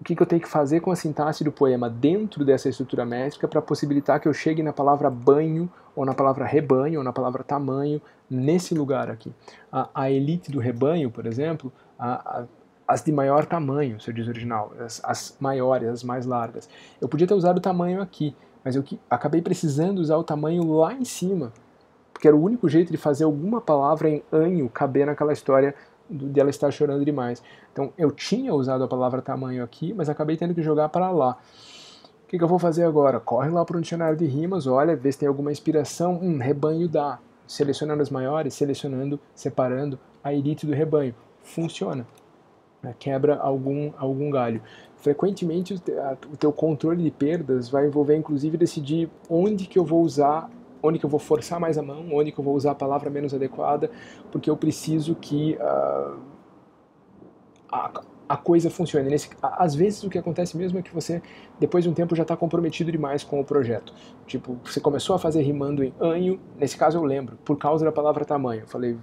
O que, que eu tenho que fazer com a sintaxe do poema dentro dessa estrutura métrica para possibilitar que eu chegue na palavra banho, ou na palavra rebanho, ou na palavra tamanho, nesse lugar aqui. A, a elite do rebanho, por exemplo, a, a as de maior tamanho, se eu diz original, as, as, maiores, as mais largas. Eu podia ter usado o tamanho aqui, mas eu acabei precisando usar o tamanho lá em cima, porque era o único jeito de fazer alguma palavra em anho caber naquela história de ela estar chorando demais. Então eu tinha usado a palavra tamanho aqui, mas acabei tendo que jogar para lá. O que, que, eu vou fazer agora? Corre lá para o dicionário de rimas, olha, vê se tem alguma inspiração. Hum, rebanho dá. Selecionando as maiores, selecionando, separando a elite do rebanho. Funciona. Né? Quebra algum, algum galho frequentemente o teu controle de perdas vai envolver inclusive decidir onde que eu vou usar, onde que eu vou forçar mais a mão, onde que eu vou usar a palavra menos adequada, porque eu preciso que uh, a, a coisa funcione. Nesse, às vezes o que acontece mesmo é que você, depois de um tempo, já está comprometido demais com o projeto. Tipo, você começou a fazer rimando em anho, nesse caso eu lembro, por causa da palavra tamanho. Eu falei,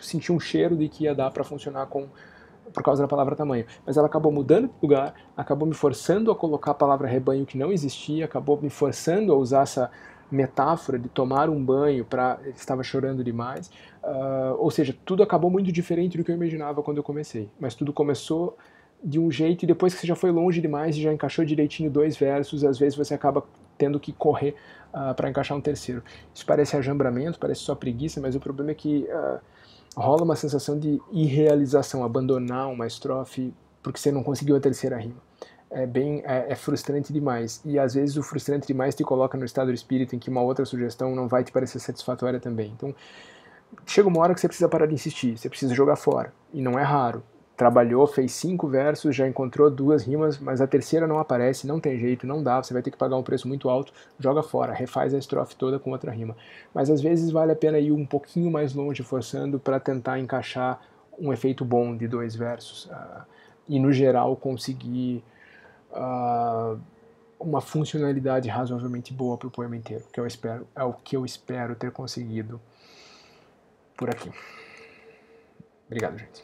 senti um cheiro de que ia dar para funcionar com por causa da palavra tamanho, mas ela acabou mudando de lugar, acabou me forçando a colocar a palavra rebanho que não existia, acabou me forçando a usar essa metáfora de tomar um banho para estava chorando demais, uh, ou seja, tudo acabou muito diferente do que eu imaginava quando eu comecei, mas tudo começou de um jeito e depois que você já foi longe demais e já encaixou direitinho dois versos, às vezes você acaba tendo que correr uh, para encaixar um terceiro. Isso parece ajambramento, parece só preguiça, mas o problema é que uh, rola uma sensação de irrealização, abandonar uma estrofe porque você não conseguiu a terceira rima. É bem é, é, frustrante demais e às vezes o frustrante demais te coloca no estado de espírito em que uma outra sugestão não vai te parecer satisfatória também. Então chega uma hora que você precisa parar de insistir, você precisa jogar fora e não é raro trabalhou, fez cinco versos, já encontrou duas rimas, mas a terceira não aparece, não tem jeito, não dá, você vai ter que pagar um preço muito alto, joga fora, refaz a estrofe toda com outra rima. Mas às vezes vale a pena ir um pouquinho mais longe, forçando para tentar encaixar um efeito bom de dois versos uh, e no geral conseguir uh, uma funcionalidade razoavelmente boa para o poema inteiro, que eu espero é o que eu espero ter conseguido por aqui. Obrigado, gente.